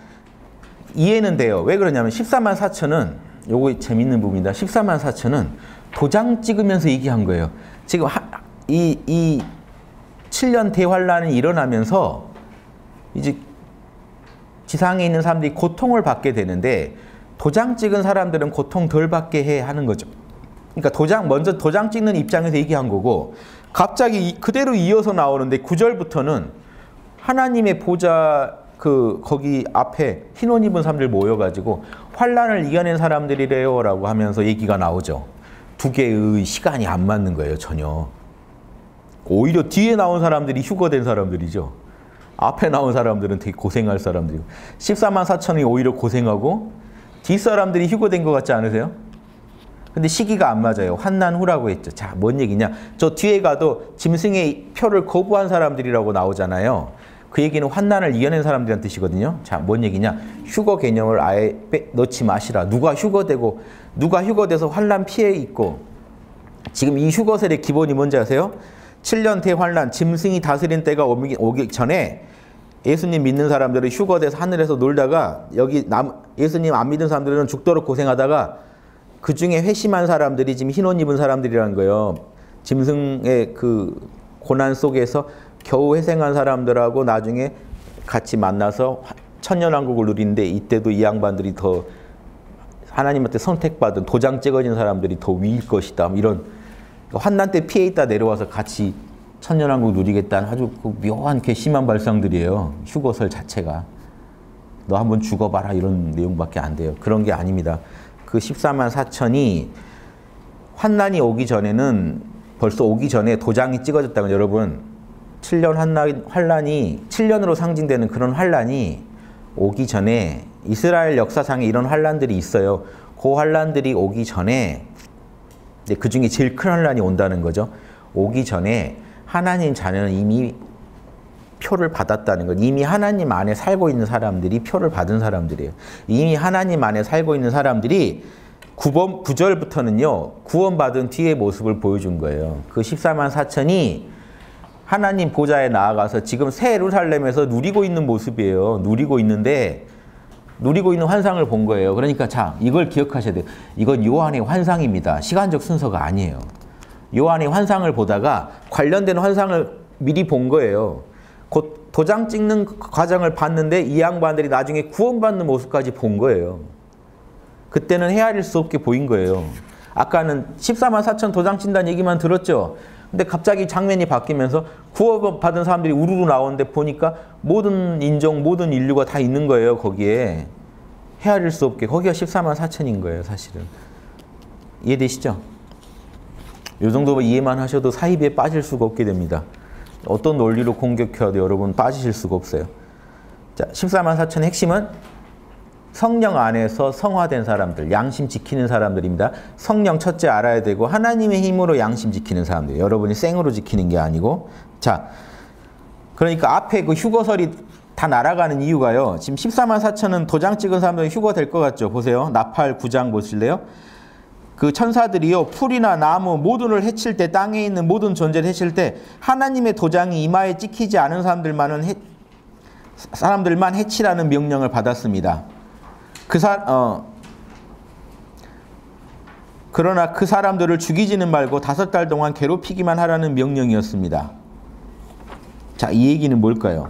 이해는 돼요. 왜 그러냐면 14만 4천은 요거 재밌는 부분이다. 14만 4천은 도장 찍으면서 얘기한 거예요. 지금 하, 이, 이 7년 대환란이 일어나면서 이제 지상에 있는 사람들이 고통을 받게 되는데 도장 찍은 사람들은 고통 덜 받게 해 하는 거죠. 그러니까 도장 먼저 도장 찍는 입장에서 얘기한 거고 갑자기 그대로 이어서 나오는데 구절부터는 하나님의 보좌 그 거기 앞에 흰옷 입은 사람들 모여가지고 환란을 이겨낸 사람들이래요라고 하면서 얘기가 나오죠. 두 개의 시간이 안 맞는 거예요 전혀. 오히려 뒤에 나온 사람들이 휴거된 사람들이죠. 앞에 나온 사람들은 되게 고생할 사람들이고 14만 4천이 오히려 고생하고 뒷사람들이 휴거된 것 같지 않으세요? 근데 시기가 안 맞아요. 환난 후라고 했죠. 자, 뭔 얘기냐? 저 뒤에 가도 짐승의 표를 거부한 사람들이라고 나오잖아요. 그 얘기는 환난을 이겨낸 사람들이란 뜻이거든요. 자, 뭔 얘기냐? 휴거 개념을 아예 빼, 넣지 마시라. 누가 휴거되고 누가 휴거돼서 환난 피해 있고 지금 이 휴거설의 기본이 뭔지 아세요? 7년 대환란 짐승이 다스린 때가 오기, 오기 전에 예수님 믿는 사람들은 휴거돼서 하늘에서 놀다가 여기 남, 예수님 안 믿는 사람들은 죽도록 고생하다가 그 중에 회심한 사람들이 지금 흰옷 입은 사람들이라는 거예요. 짐승의 그 고난 속에서 겨우 회생한 사람들하고 나중에 같이 만나서 천년왕국을 누리는데 이때도 이 양반들이 더 하나님한테 선택받은 도장 찍어진 사람들이 더 위일 것이다. 이런 환난 때 피해 있다 내려와서 같이 천년왕국 누리겠다는 아주 그 묘한 괘씸한 발상들이에요. 휴거설 자체가. 너 한번 죽어봐라 이런 내용밖에 안 돼요. 그런 게 아닙니다. 그 14만 4천이 환난이 오기 전에는 벌써 오기 전에 도장이 찍어졌다면 여러분 7년 환난, 환란이 7년으로 상징되는 그런 환란이 오기 전에 이스라엘 역사상에 이런 환란들이 있어요. 그 환란들이 오기 전에 그 중에 제일 큰 환란이 온다는 거죠. 오기 전에 하나님 자녀는 이미 표를 받았다는 것. 이미 하나님 안에 살고 있는 사람들이 표를 받은 사람들이에요. 이미 하나님 안에 살고 있는 사람들이 9번, 9절부터는요, 구원받은 뒤의 모습을 보여준 거예요. 그 14만 4천이 하나님 보좌에 나아가서 지금 새 예루살렘에서 누리고 있는 모습이에요. 누리고 있는데, 누리고 있는 환상을 본 거예요. 그러니까 자, 이걸 기억하셔야 돼요. 이건 요한의 환상입니다. 시간적 순서가 아니에요. 요한의 환상을 보다가 관련된 환상을 미리 본 거예요. 곧 도장 찍는 과정을 봤는데 이 양반들이 나중에 구원받는 모습까지 본 거예요. 그때는 헤아릴 수 없게 보인 거예요. 아까는 14만 4천 도장 친다는 얘기만 들었죠. 근데 갑자기 장면이 바뀌면서 구원 받은 사람들이 우르르 나오는데 보니까 모든 인종, 모든 인류가 다 있는 거예요, 거기에. 헤아릴 수 없게. 거기가 14만 4천인 거예요, 사실은. 이해되시죠? 이 정도 이해만 하셔도 사이비에 빠질 수가 없게 됩니다. 어떤 논리로 공격해도 여러분 빠지실 수가 없어요. 자, 14만 4천의 핵심은 성령 안에서 성화된 사람들, 양심 지키는 사람들입니다. 성령 첫째 알아야 되고 하나님의 힘으로 양심 지키는 사람들. 여러분이 생으로 지키는 게 아니고 자, 그러니까 앞에 그 휴거설이 다 날아가는 이유가요. 지금 14만 4천은 도장 찍은 사람들 휴거 될 것 같죠? 보세요. 나팔 9장 보실래요? 그 천사들이요 풀이나 나무 모든을 해칠 때 땅에 있는 모든 존재를 해칠 때 하나님의 도장이 이마에 찍히지 않은 사람들만은 해, 사람들만 해치라는 명령을 받았습니다. 그 사, 어, 그러나 그 사람들을 죽이지는 말고 다섯 달 동안 괴롭히기만 하라는 명령이었습니다. 자, 이 얘기는 뭘까요?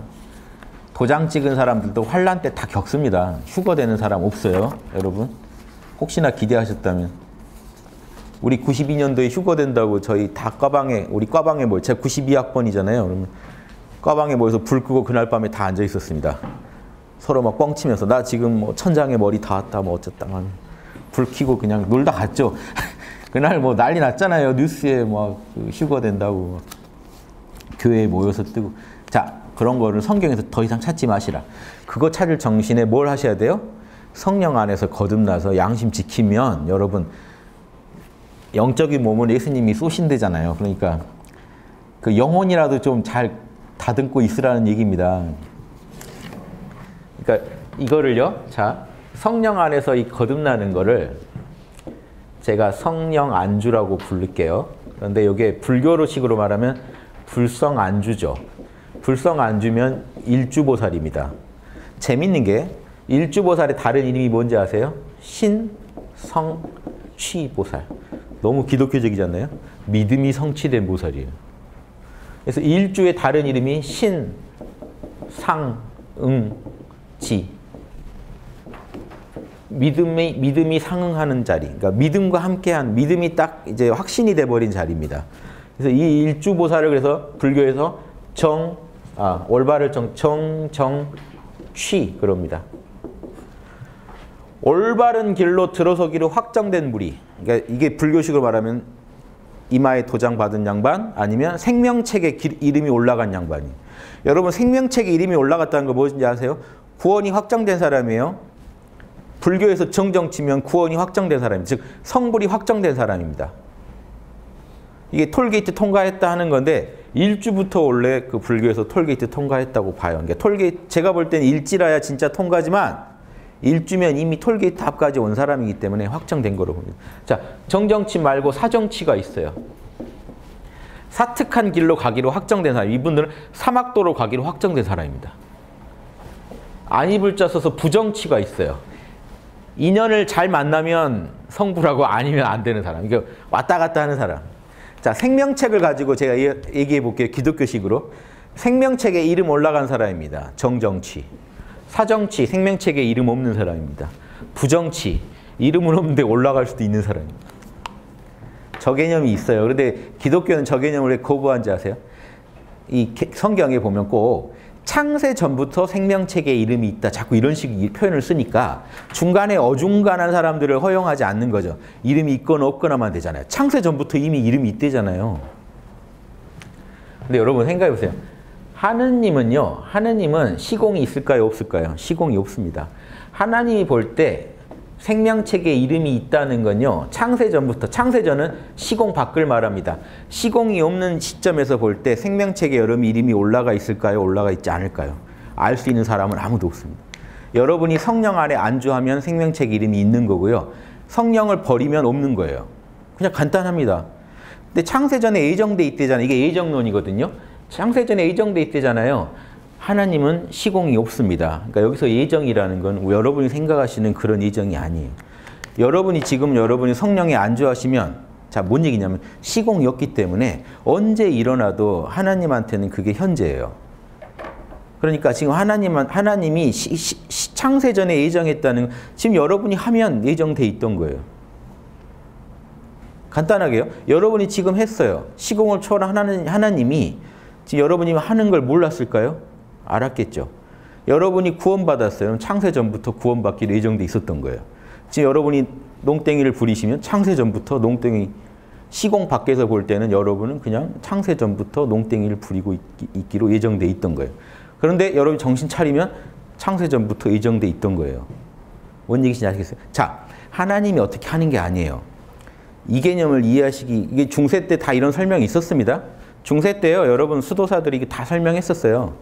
도장 찍은 사람들도 환란 때 다 겪습니다. 휴거되는 사람 없어요, 여러분. 혹시나 기대하셨다면. 우리 92년도에 휴거된다고 저희 다 과방에 우리 과방에 뭐 제가 92학번이잖아요. 그러면 과방에 모여서 불 끄고 그날 밤에 다 앉아 있었습니다. 서로 막 뻥치면서 나 지금 뭐 천장에 머리 닿았다 뭐 어쨌다 불 켜고 그냥 놀다 갔죠. [laughs] 그날 뭐 난리 났잖아요. 뉴스에 뭐그 휴거된다고 교회에 모여서 뜨고 자 그런 거를 성경에서 더 이상 찾지 마시라. 그거 찾을 정신에 뭘 하셔야 돼요? 성령 안에서 거듭나서 양심 지키면 여러분 영적인 몸을 예수님이 쏘신대잖아요. 그러니까 그 영혼이라도 좀 잘 다듬고 있으라는 얘기입니다. 그러니까 이거를요. 자, 성령 안에서 이 거듭나는 거를 제가 성령 안주라고 부를게요. 그런데 이게 불교로식으로 말하면 불성 안주죠. 불성 안주면 일주보살입니다. 재밌는 게 일주보살의 다른 이름이 뭔지 아세요? 신, 성, 취보살. 너무 기독교적이지 않나요? 믿음이 성취된 보살이에요. 그래서 일주의 다른 이름이 신, 상, 응, 지. 믿음이, 믿음이 상응하는 자리. 그러니까 믿음과 함께한, 믿음이 딱 이제 확신이 돼버린 자리입니다. 그래서 이 일주 보살을 그래서 불교에서 정, 아, 올바를 정, 정, 정, 취, 그럽니다. 올바른 길로 들어서기로 확정된 무리. 그러니까 이게 불교식으로 말하면 이마에 도장 받은 양반 아니면 생명책에 길, 이름이 올라간 양반이. 여러분 생명책에 이름이 올라갔다는 거 무엇인지 아세요? 구원이 확정된 사람이에요. 불교에서 정정취면 구원이 확정된 사람이 즉 성불이 확정된 사람입니다. 이게 톨게이트 통과했다 하는 건데 일주부터 원래 그 불교에서 톨게이트 통과했다고 봐요. 그러니까 톨게이트 제가 볼 때는 일지라야 진짜 통과지만 일주면 이미 톨게이트 앞까지 온 사람이기 때문에 확정된 거로 봅니다. 자, 정정치 말고 사정치가 있어요. 사특한 길로 가기로 확정된 사람. 이분들은 사막도로 가기로 확정된 사람입니다. 안입을 자 써서 부정치가 있어요. 인연을 잘 만나면 성부라고 아니면 안 되는 사람. 이게 왔다 갔다 하는 사람. 자, 생명책을 가지고 제가 얘기해 볼게요. 기독교식으로. 생명책에 이름 올라간 사람입니다. 정정치. 사정치, 생명책에 이름 없는 사람입니다. 부정치, 이름은 없는데 올라갈 수도 있는 사람입니다. 저 개념이 있어요. 그런데 기독교는 저 개념을 왜 거부한지 아세요? 이 성경에 보면 꼭 창세 전부터 생명책에 이름이 있다. 자꾸 이런 식 표현을 쓰니까 중간에 어중간한 사람들을 허용하지 않는 거죠. 이름이 있거나 없거나만 되잖아요. 창세 전부터 이미 이름이 있대잖아요. 근데 여러분 생각해 보세요. 하느님은요, 하느님은 시공이 있을까요, 없을까요? 시공이 없습니다. 하나님이 볼 때 생명책에 이름이 있다는 건요, 창세전부터, 창세전은 시공 밖을 말합니다. 시공이 없는 시점에서 볼 때 생명책에 여러분 이름이 올라가 있을까요, 올라가 있지 않을까요? 알 수 있는 사람은 아무도 없습니다. 여러분이 성령 안에 안주하면 생명책 이름이 있는 거고요. 성령을 버리면 없는 거예요. 그냥 간단합니다. 근데 창세전에 예정돼 있대잖아요. 이게 예정론이거든요. 창세전에 예정돼 있대잖아요. 하나님은 시공이 없습니다. 그러니까 여기서 예정이라는 건 여러분이 생각하시는 그런 예정이 아니에요. 여러분이 지금 여러분이 성령에 안주하시면 자, 뭔 얘기냐면 시공이 없기 때문에 언제 일어나도 하나님한테는 그게 현재예요. 그러니까 지금 하나님 하나님이 시, 시, 창세 전에 예정했다는 지금 여러분이 하면 예정돼 있던 거예요. 간단하게요. 여러분이 지금 했어요. 시공을 초월한 하나님, 하나님이 여러분이 하는 걸 몰랐을까요? 알았겠죠. 여러분이 구원받았어요. 창세 전부터 구원받기로 예정돼 있었던 거예요. 지금 여러분이 농땡이를 부리시면 창세 전부터 농땡이 시공 밖에서 볼 때는 여러분은 그냥 창세 전부터 농땡이를 부리고 있, 기 로 예정돼 있던 거예요. 그런데 여러분 정신 차리면 창세 전부터 예정돼 있던 거예요. 뭔 얘기인지 아시겠어요? 자, 하나님이 어떻게 하는 게 아니에요. 이 개념을 이해하시기 이게 중세 때 다 이런 설명이 있었습니다. 중세 때요, 여러분 수도사들이 다 설명했었어요.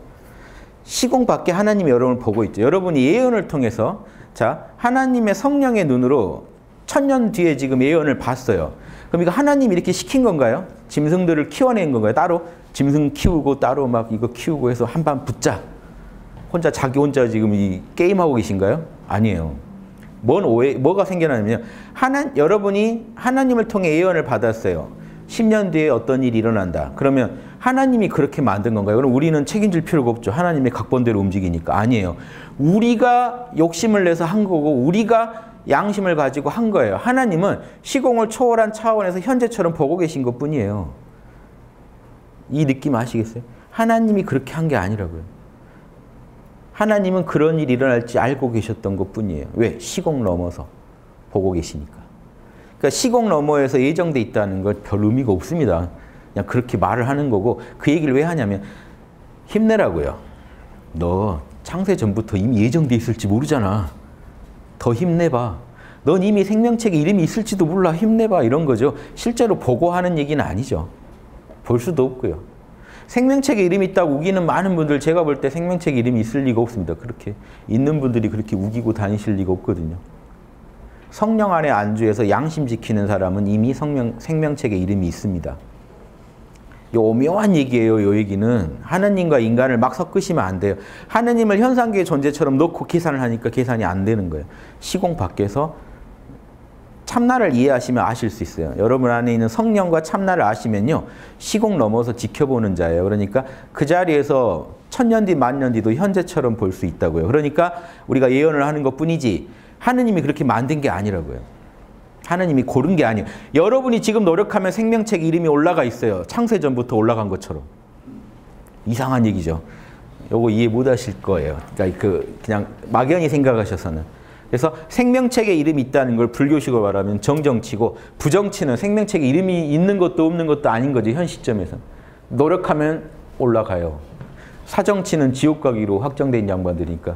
시공 밖에 하나님이 여러분을 보고 있죠. 여러분이 예언을 통해서 자 하나님의 성령의 눈으로 천년 뒤에 지금 예언을 봤어요. 그럼 이거 하나님이 이렇게 시킨 건가요? 짐승들을 키워낸 건가요? 따로 짐승 키우고 따로 막 이거 키우고 해서 한반 붙자. 혼자 자기 혼자 지금 이 게임하고 계신가요? 아니에요. 뭔 오해, 뭐가 생겨나냐면 하나 여러분이 하나님을 통해 예언을 받았어요. 10년 뒤에 어떤 일이 일어난다. 그러면 하나님이 그렇게 만든 건가요? 그럼 우리는 책임질 필요가 없죠. 하나님의 각본대로 움직이니까. 아니에요. 우리가 욕심을 내서 한 거고 우리가 양심을 가지고 한 거예요. 하나님은 시공을 초월한 차원에서 현재처럼 보고 계신 것 뿐이에요. 이 느낌 아시겠어요? 하나님이 그렇게 한 게 아니라고요. 하나님은 그런 일이 일어날지 알고 계셨던 것 뿐이에요. 왜? 시공 넘어서 보고 계시니까. 그러니까 시공 너머에서 예정돼 있다는 것별 의미가 없습니다. 그냥 그렇게 말을 하는 거고 그 얘기를 왜 하냐면 힘내라고요. 너 창세 전부터 이미 예정돼 있을지 모르잖아. 더 힘내봐. 넌 이미 생명책에 이름이 있을지도 몰라. 힘내봐. 이런 거죠. 실제로 보고 하는 얘기는 아니죠. 볼 수도 없고요. 생명책에 이름이 있다고 우기는 많은 분들 제가 볼 때 생명책에 이름이 있을 리가 없습니다. 그렇게 있는 분들이 그렇게 우기고 다니실 리가 없거든요. 성령 안에 안주해서 양심 지키는 사람은 이미 성명, 생명책에 이름이 있습니다. 요 오묘한 얘기예요. 요 얘기는 하느님과 인간을 막 섞으시면 안 돼요. 하느님을 현상계의 존재처럼 놓고 계산을 하니까 계산이 안 되는 거예요. 시공 밖에서 참나를 이해하시면 아실 수 있어요. 여러분 안에 있는 성령과 참나를 아시면요. 시공 넘어서 지켜보는 자예요. 그러니까 그 자리에서 천년 뒤, 만년 뒤도 현재처럼 볼 수 있다고요. 그러니까 우리가 예언을 하는 것 뿐이지 하느님이 그렇게 만든 게 아니라고요. 하느님이 고른 게 아니에요. 여러분이 지금 노력하면 생명책 이름이 올라가 있어요. 창세전부터 올라간 것처럼. 이상한 얘기죠. 요거 이해 못 하실 거예요. 그러니까 그 그냥 막연히 생각하셔서는. 그래서 생명책에 이름이 있다는 걸 불교식으로 말하면 정정치고 부정치는 생명책에 이름이 있는 것도 없는 것도 아닌 거지 현 시점에서. 노력하면 올라가요. 사정치는 지옥 가기로 확정된 양반들이니까.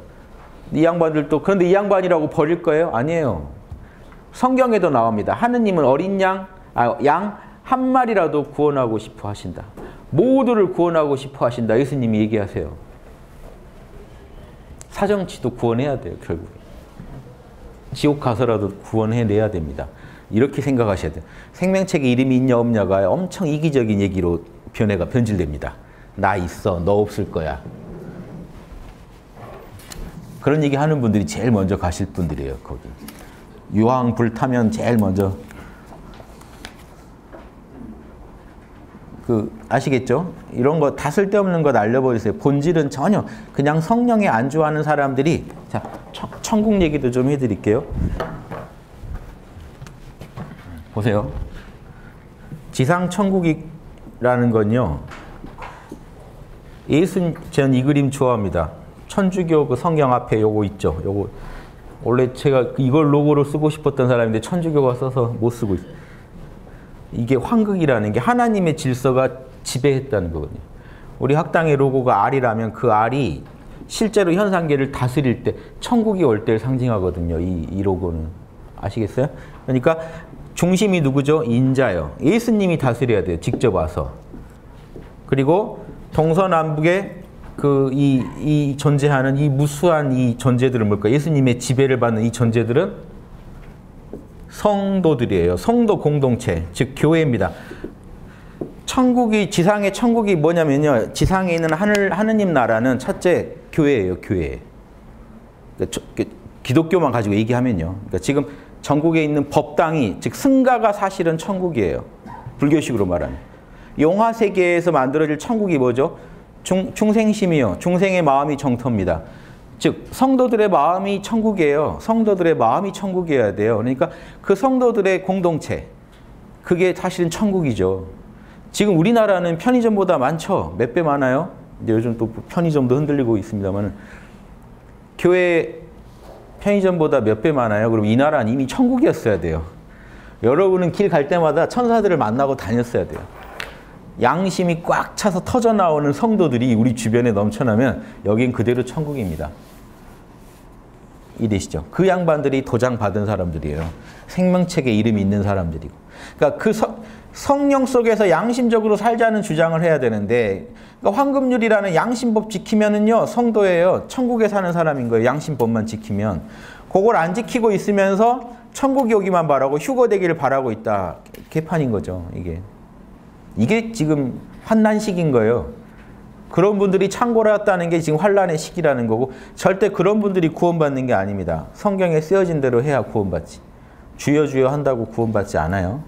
이 양반들도 그런데 이 양반이라고 버릴 거예요? 아니에요. 성경에도 나옵니다. 하느님은 어린 양, 아, 양 한 마리라도 구원하고 싶어 하신다. 모두를 구원하고 싶어 하신다. 예수님이 얘기하세요. 사정치도 구원해야 돼요, 결국. 지옥 가서라도 구원해내야 됩니다. 이렇게 생각하셔야 돼요. 생명책에 이름이 있냐 없냐가 엄청 이기적인 얘기로 변해가 변질됩니다. 나 있어, 너 없을 거야. 그런 얘기 하는 분들이 제일 먼저 가실 분들이에요, 거기. 유황 불타면 제일 먼저 그 아시겠죠? 이런 거 다 쓸데없는 것 알려버리세요. 본질은 전혀 그냥 성령에 안주하는 사람들이 자 천국 얘기도 좀 해드릴게요. 보세요. 지상 천국이라는 건요. 예수 전이 그림 좋아합니다. 천주교 그 성경 앞에 요거 있죠. 요거 원래 제가 이걸 로고로 쓰고 싶었던 사람인데 천주교가 써서 못 쓰고 있어요. 이게 황극이라는 게 하나님의 질서가 지배했다는 거거든요. 우리 학당의 로고가 R이라면 그 R이 실제로 현상계를 다스릴 때 천국이 올 때를 상징하거든요. 이, 이 로고는. 아시겠어요? 그러니까 중심이 누구죠? 인자요. 예수님이 다스려야 돼요. 직접 와서. 그리고 동서남북에 그이 이 존재하는 이 무수한 이 존재들은 뭘까? 예수님의 지배를 받는 이 존재들은 성도들이에요. 성도 공동체, 즉 교회입니다. 천국이 지상의 천국이 뭐냐면요. 지상에 있는 하늘 하느님 나라는 첫째 교회예요, 교회. 그러니까 그 기독교만 가지고 얘기하면요. 그러니까 지금 전국에 있는 법당이 즉 승가가 사실은 천국이에요. 불교식으로 말하면. 용화 세계에서 만들어질 천국이 뭐죠? 중, 중생심이요. 중생의 마음이 정토입니다. 즉 성도들의 마음이 천국이에요. 성도들의 마음이 천국이어야 돼요. 그러니까 그 성도들의 공동체 그게 사실은 천국이죠. 지금 우리나라는 편의점보다 많죠. 몇 배 많아요? 이제 요즘 또 편의점도 흔들리고 있습니다만 교회 편의점보다 몇 배 많아요. 그럼 이 나라는 이미 천국이었어야 돼요. 여러분은 길 갈 때마다 천사들을 만나고 다녔어야 돼요. 양심이 꽉 차서 터져 나오는 성도들이 우리 주변에 넘쳐나면 여긴 그대로 천국입니다. 이해되시죠? 그 양반들이 도장 받은 사람들이에요. 생명책에 이름이 있는 사람들이고. 그러니까 그 성, 성령 속에서 양심적으로 살자는 주장을 해야 되는데 그러니까 황금률이라는 양심법 지키면은요 성도예요. 천국에 사는 사람인 거예요. 양심법만 지키면. 그걸 안 지키고 있으면서 천국이 오기만 바라고 휴거되기를 바라고 있다. 개판인 거죠. 이게. 이게 지금 환난 시기인 거예요. 그런 분들이 창고라였다는 게 지금 환란의 시기라는 거고 절대 그런 분들이 구원받는 게 아닙니다. 성경에 쓰여진 대로 해야 구원받지. 주여 주여 한다고 구원받지 않아요.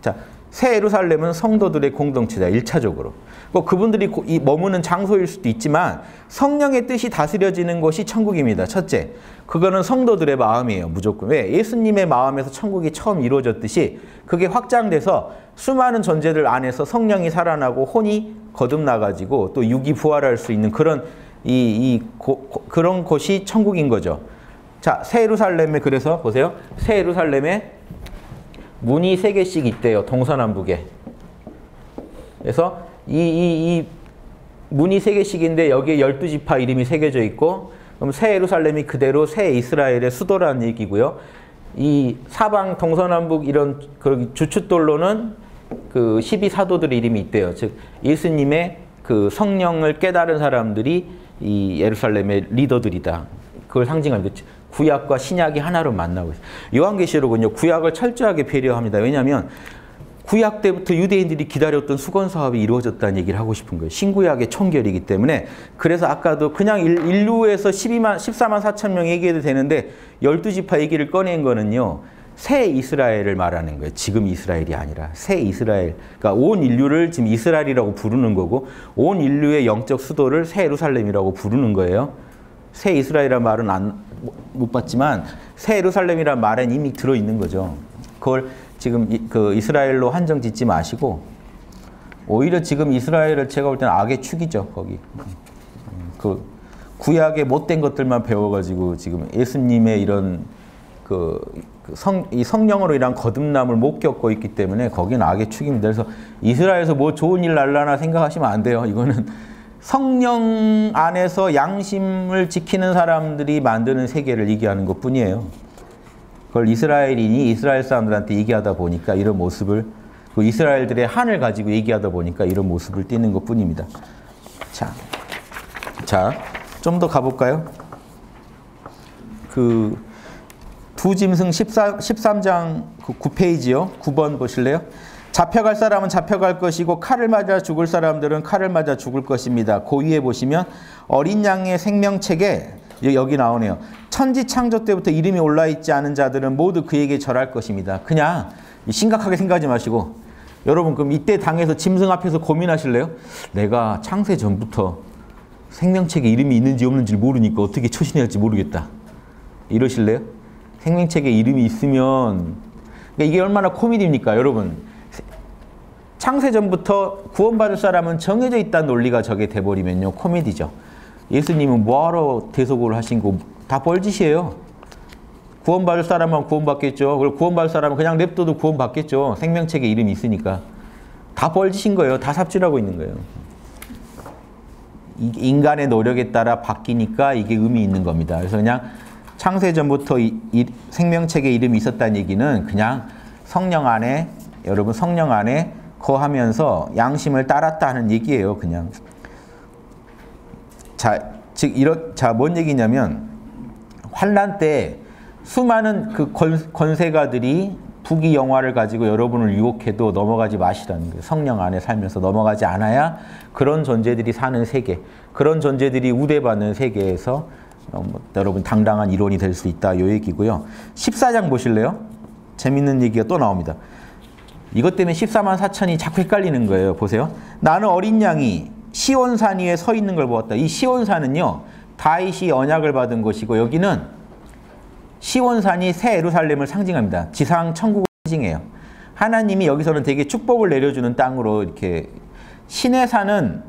자, 새 예루살렘은 성도들의 공동체다. 1차적으로. 뭐 그분들이 머무는 장소일 수도 있지만 성령의 뜻이 다스려지는 곳이 천국입니다. 첫째, 그거는 성도들의 마음이에요. 무조건. 왜? 예수님의 마음에서 천국이 처음 이루어졌듯이 그게 확장돼서 수많은 존재들 안에서 성령이 살아나고 혼이 거듭나가지고 또 육이 부활할 수 있는 그런 이, 이 고, 고, 그런 곳이 천국인 거죠. 자, 새 예루살렘에 그래서 보세요. 새 예루살렘에 문이 세 개씩 있대요. 동서남북에. 그래서 이, 이, 이 문이 세 개씩인데 여기에 열두 지파 이름이 새겨져 있고 그럼 새 예루살렘이 그대로 새 이스라엘의 수도라는 얘기고요. 이 사방 동서남북 이런 그 주춧돌로는 그 12사도들의 이름이 있대요. 즉 예수님의 그 성령을 깨달은 사람들이 이 예루살렘의 리더들이다. 그걸 상징합니다. 구약과 신약이 하나로 만나고 있어요. 요한계시록은요. 구약을 철저하게 배려합니다. 왜냐하면 구약 때부터 유대인들이 기다렸던 수건 사업이 이루어졌다는 얘기를 하고 싶은 거예요. 신구약의 총결이기 때문에 그래서 아까도 그냥 인류에서 12만 14만 4천 명 얘기해도 되는데 12지파 얘기를 꺼낸 거는요. 새 이스라엘을 말하는 거예요. 지금 이스라엘이 아니라 새 이스라엘. 그러니까 온 인류를 지금 이스라엘이라고 부르는 거고 온 인류의 영적 수도를 새 예루살렘이라고 부르는 거예요. 새 이스라엘이라는 말은 안, 못 봤지만 새 예루살렘이라는 말은 이미 들어 있는 거죠. 그걸 지금 이, 그 이스라엘로 한정 짓지 마시고 오히려 지금 이스라엘을 제가 볼 때는 악의 축이죠 거기 그 구약의 못된 것들만 배워가지고 지금 예수님의 이런 그 성, 이 성령으로 인한 거듭남을 못 겪고 있기 때문에 거기는 악의 축입니다. 그래서 이스라엘에서 뭐 좋은 일 날라나 생각하시면 안 돼요. 이거는 성령 안에서 양심을 지키는 사람들이 만드는 세계를 얘기하는 것 뿐이에요. 그걸 이스라엘인이 이스라엘 사람들한테 얘기하다 보니까 이런 모습을 그 이스라엘들의 한을 가지고 얘기하다 보니까 이런 모습을 띠는 것 뿐입니다. 자, 자, 좀 더 가볼까요? 그 두 짐승 14, 13장 그 9페이지요. 9번 보실래요? 잡혀갈 사람은 잡혀갈 것이고 칼을 맞아 죽을 사람들은 칼을 맞아 죽을 것입니다. 그 위에 보시면 어린 양의 생명책에 여기 나오네요. 천지 창조 때부터 이름이 올라 있지 않은 자들은 모두 그에게 절할 것입니다. 그냥 심각하게 생각하지 마시고 여러분 그럼 이때 당에서 짐승 앞에서 고민하실래요? 내가 창세 전부터 생명책에 이름이 있는지 없는지 모르니까 어떻게 처신해야 할지 모르겠다. 이러실래요? 생명책에 이름이 있으면 그러니까 이게 얼마나 코미디입니까, 여러분? 창세 전부터 구원받을 사람은 정해져 있다는 논리가 저게 돼버리면요 코미디죠. 예수님은 뭐하러 대속을 하신 거다 뻘짓이에요. 구원받을 사람은 구원받겠죠. 그리고 구원받을 사람은 그냥 냅둬도 구원받겠죠. 생명책에 이름이 있으니까. 다 뻘짓인 거예요. 다 삽질하고 있는 거예요. 인간의 노력에 따라 바뀌니까 이게 의미 있는 겁니다. 그래서 그냥 창세 전부터 이, 이 생명책에 이름이 있었다는 얘기는 그냥 성령 안에 여러분 성령 안에 거하면서 양심을 따랐다는 얘기예요. 그냥. 자, 즉 이런 자뭔 얘기냐면 환란 때 수많은 그 권, 세가들이 부귀 영화를 가지고 여러분을 유혹해도 넘어가지 마시라는 거예요. 성령 안에 살면서 넘어가지 않아야 그런 존재들이 사는 세계, 그런 존재들이 우대받는 세계에서 어, 뭐, 여러분 당당한 이론이 될 수 있다. 요 얘기고요. 14장 보실래요? 재밌는 얘기가 또 나옵니다. 이것 때문에 14만 4천이 자꾸 헷갈리는 거예요. 보세요. 나는 어린 양이 시온산 위에 서 있는 걸 보았다. 이 시온산은요. 다윗이 언약을 받은 곳이고 여기는 시온산이 새 예루살렘을 상징합니다. 지상 천국을 상징해요. 하나님이 여기서는 되게 축복을 내려주는 땅으로 이렇게 신의 산은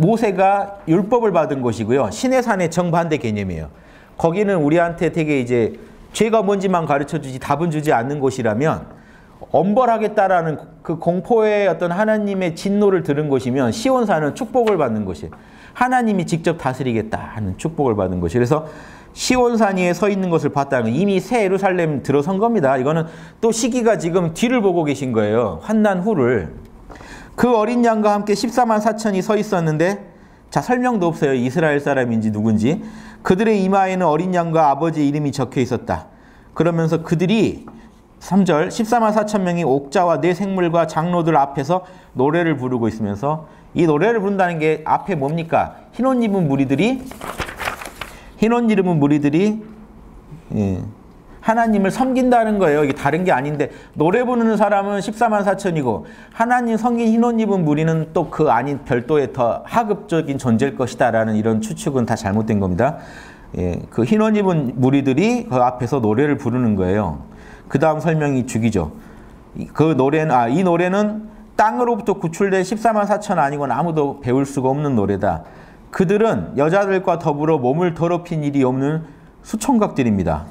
모세가 율법을 받은 곳이고요. 신의 산의 정반대 개념이에요. 거기는 우리한테 되게 이제 죄가 뭔지만 가르쳐 주지 답은 주지 않는 곳이라면 엄벌하겠다라는 그 공포의 어떤 하나님의 진노를 들은 곳이면 시온산은 축복을 받는 곳이에요. 하나님이 직접 다스리겠다 하는 축복을 받은 곳이 그래서 시온산 위에 서 있는 것을 봤다는 이미 새 예루살렘 들어선 겁니다. 이거는 또 시기가 지금 뒤를 보고 계신 거예요. 환난 후를. 그 어린 양과 함께 14만 4천이 서 있었는데 자 설명도 없어요. 이스라엘 사람인지 누군지. 그들의 이마에는 어린 양과 아버지 이름이 적혀 있었다. 그러면서 그들이 3절 14만 4천 명이 옥자와 내 생물과 장로들 앞에서 노래를 부르고 있으면서 이 노래를 부른다는 게 앞에 뭡니까? 흰옷 입은 무리들이 흰옷 입은 무리들이 예, 하나님을 섬긴다는 거예요. 이게 다른 게 아닌데 노래 부르는 사람은 14만 4천이고 하나님 섬긴 흰옷 입은 무리는 또 그 아닌 별도의 더 하급적인 존재일 것이다라는 이런 추측은 다 잘못된 겁니다. 예, 그 흰옷 입은 무리들이 그 앞에서 노래를 부르는 거예요. 그 다음 설명이 죽이죠. 그 노래는 아 이 노래는 땅으로부터 구출된 14만 4천 아니고는 아무도 배울 수가 없는 노래다. 그들은 여자들과 더불어 몸을 더럽힌 일이 없는 수총각들입니다.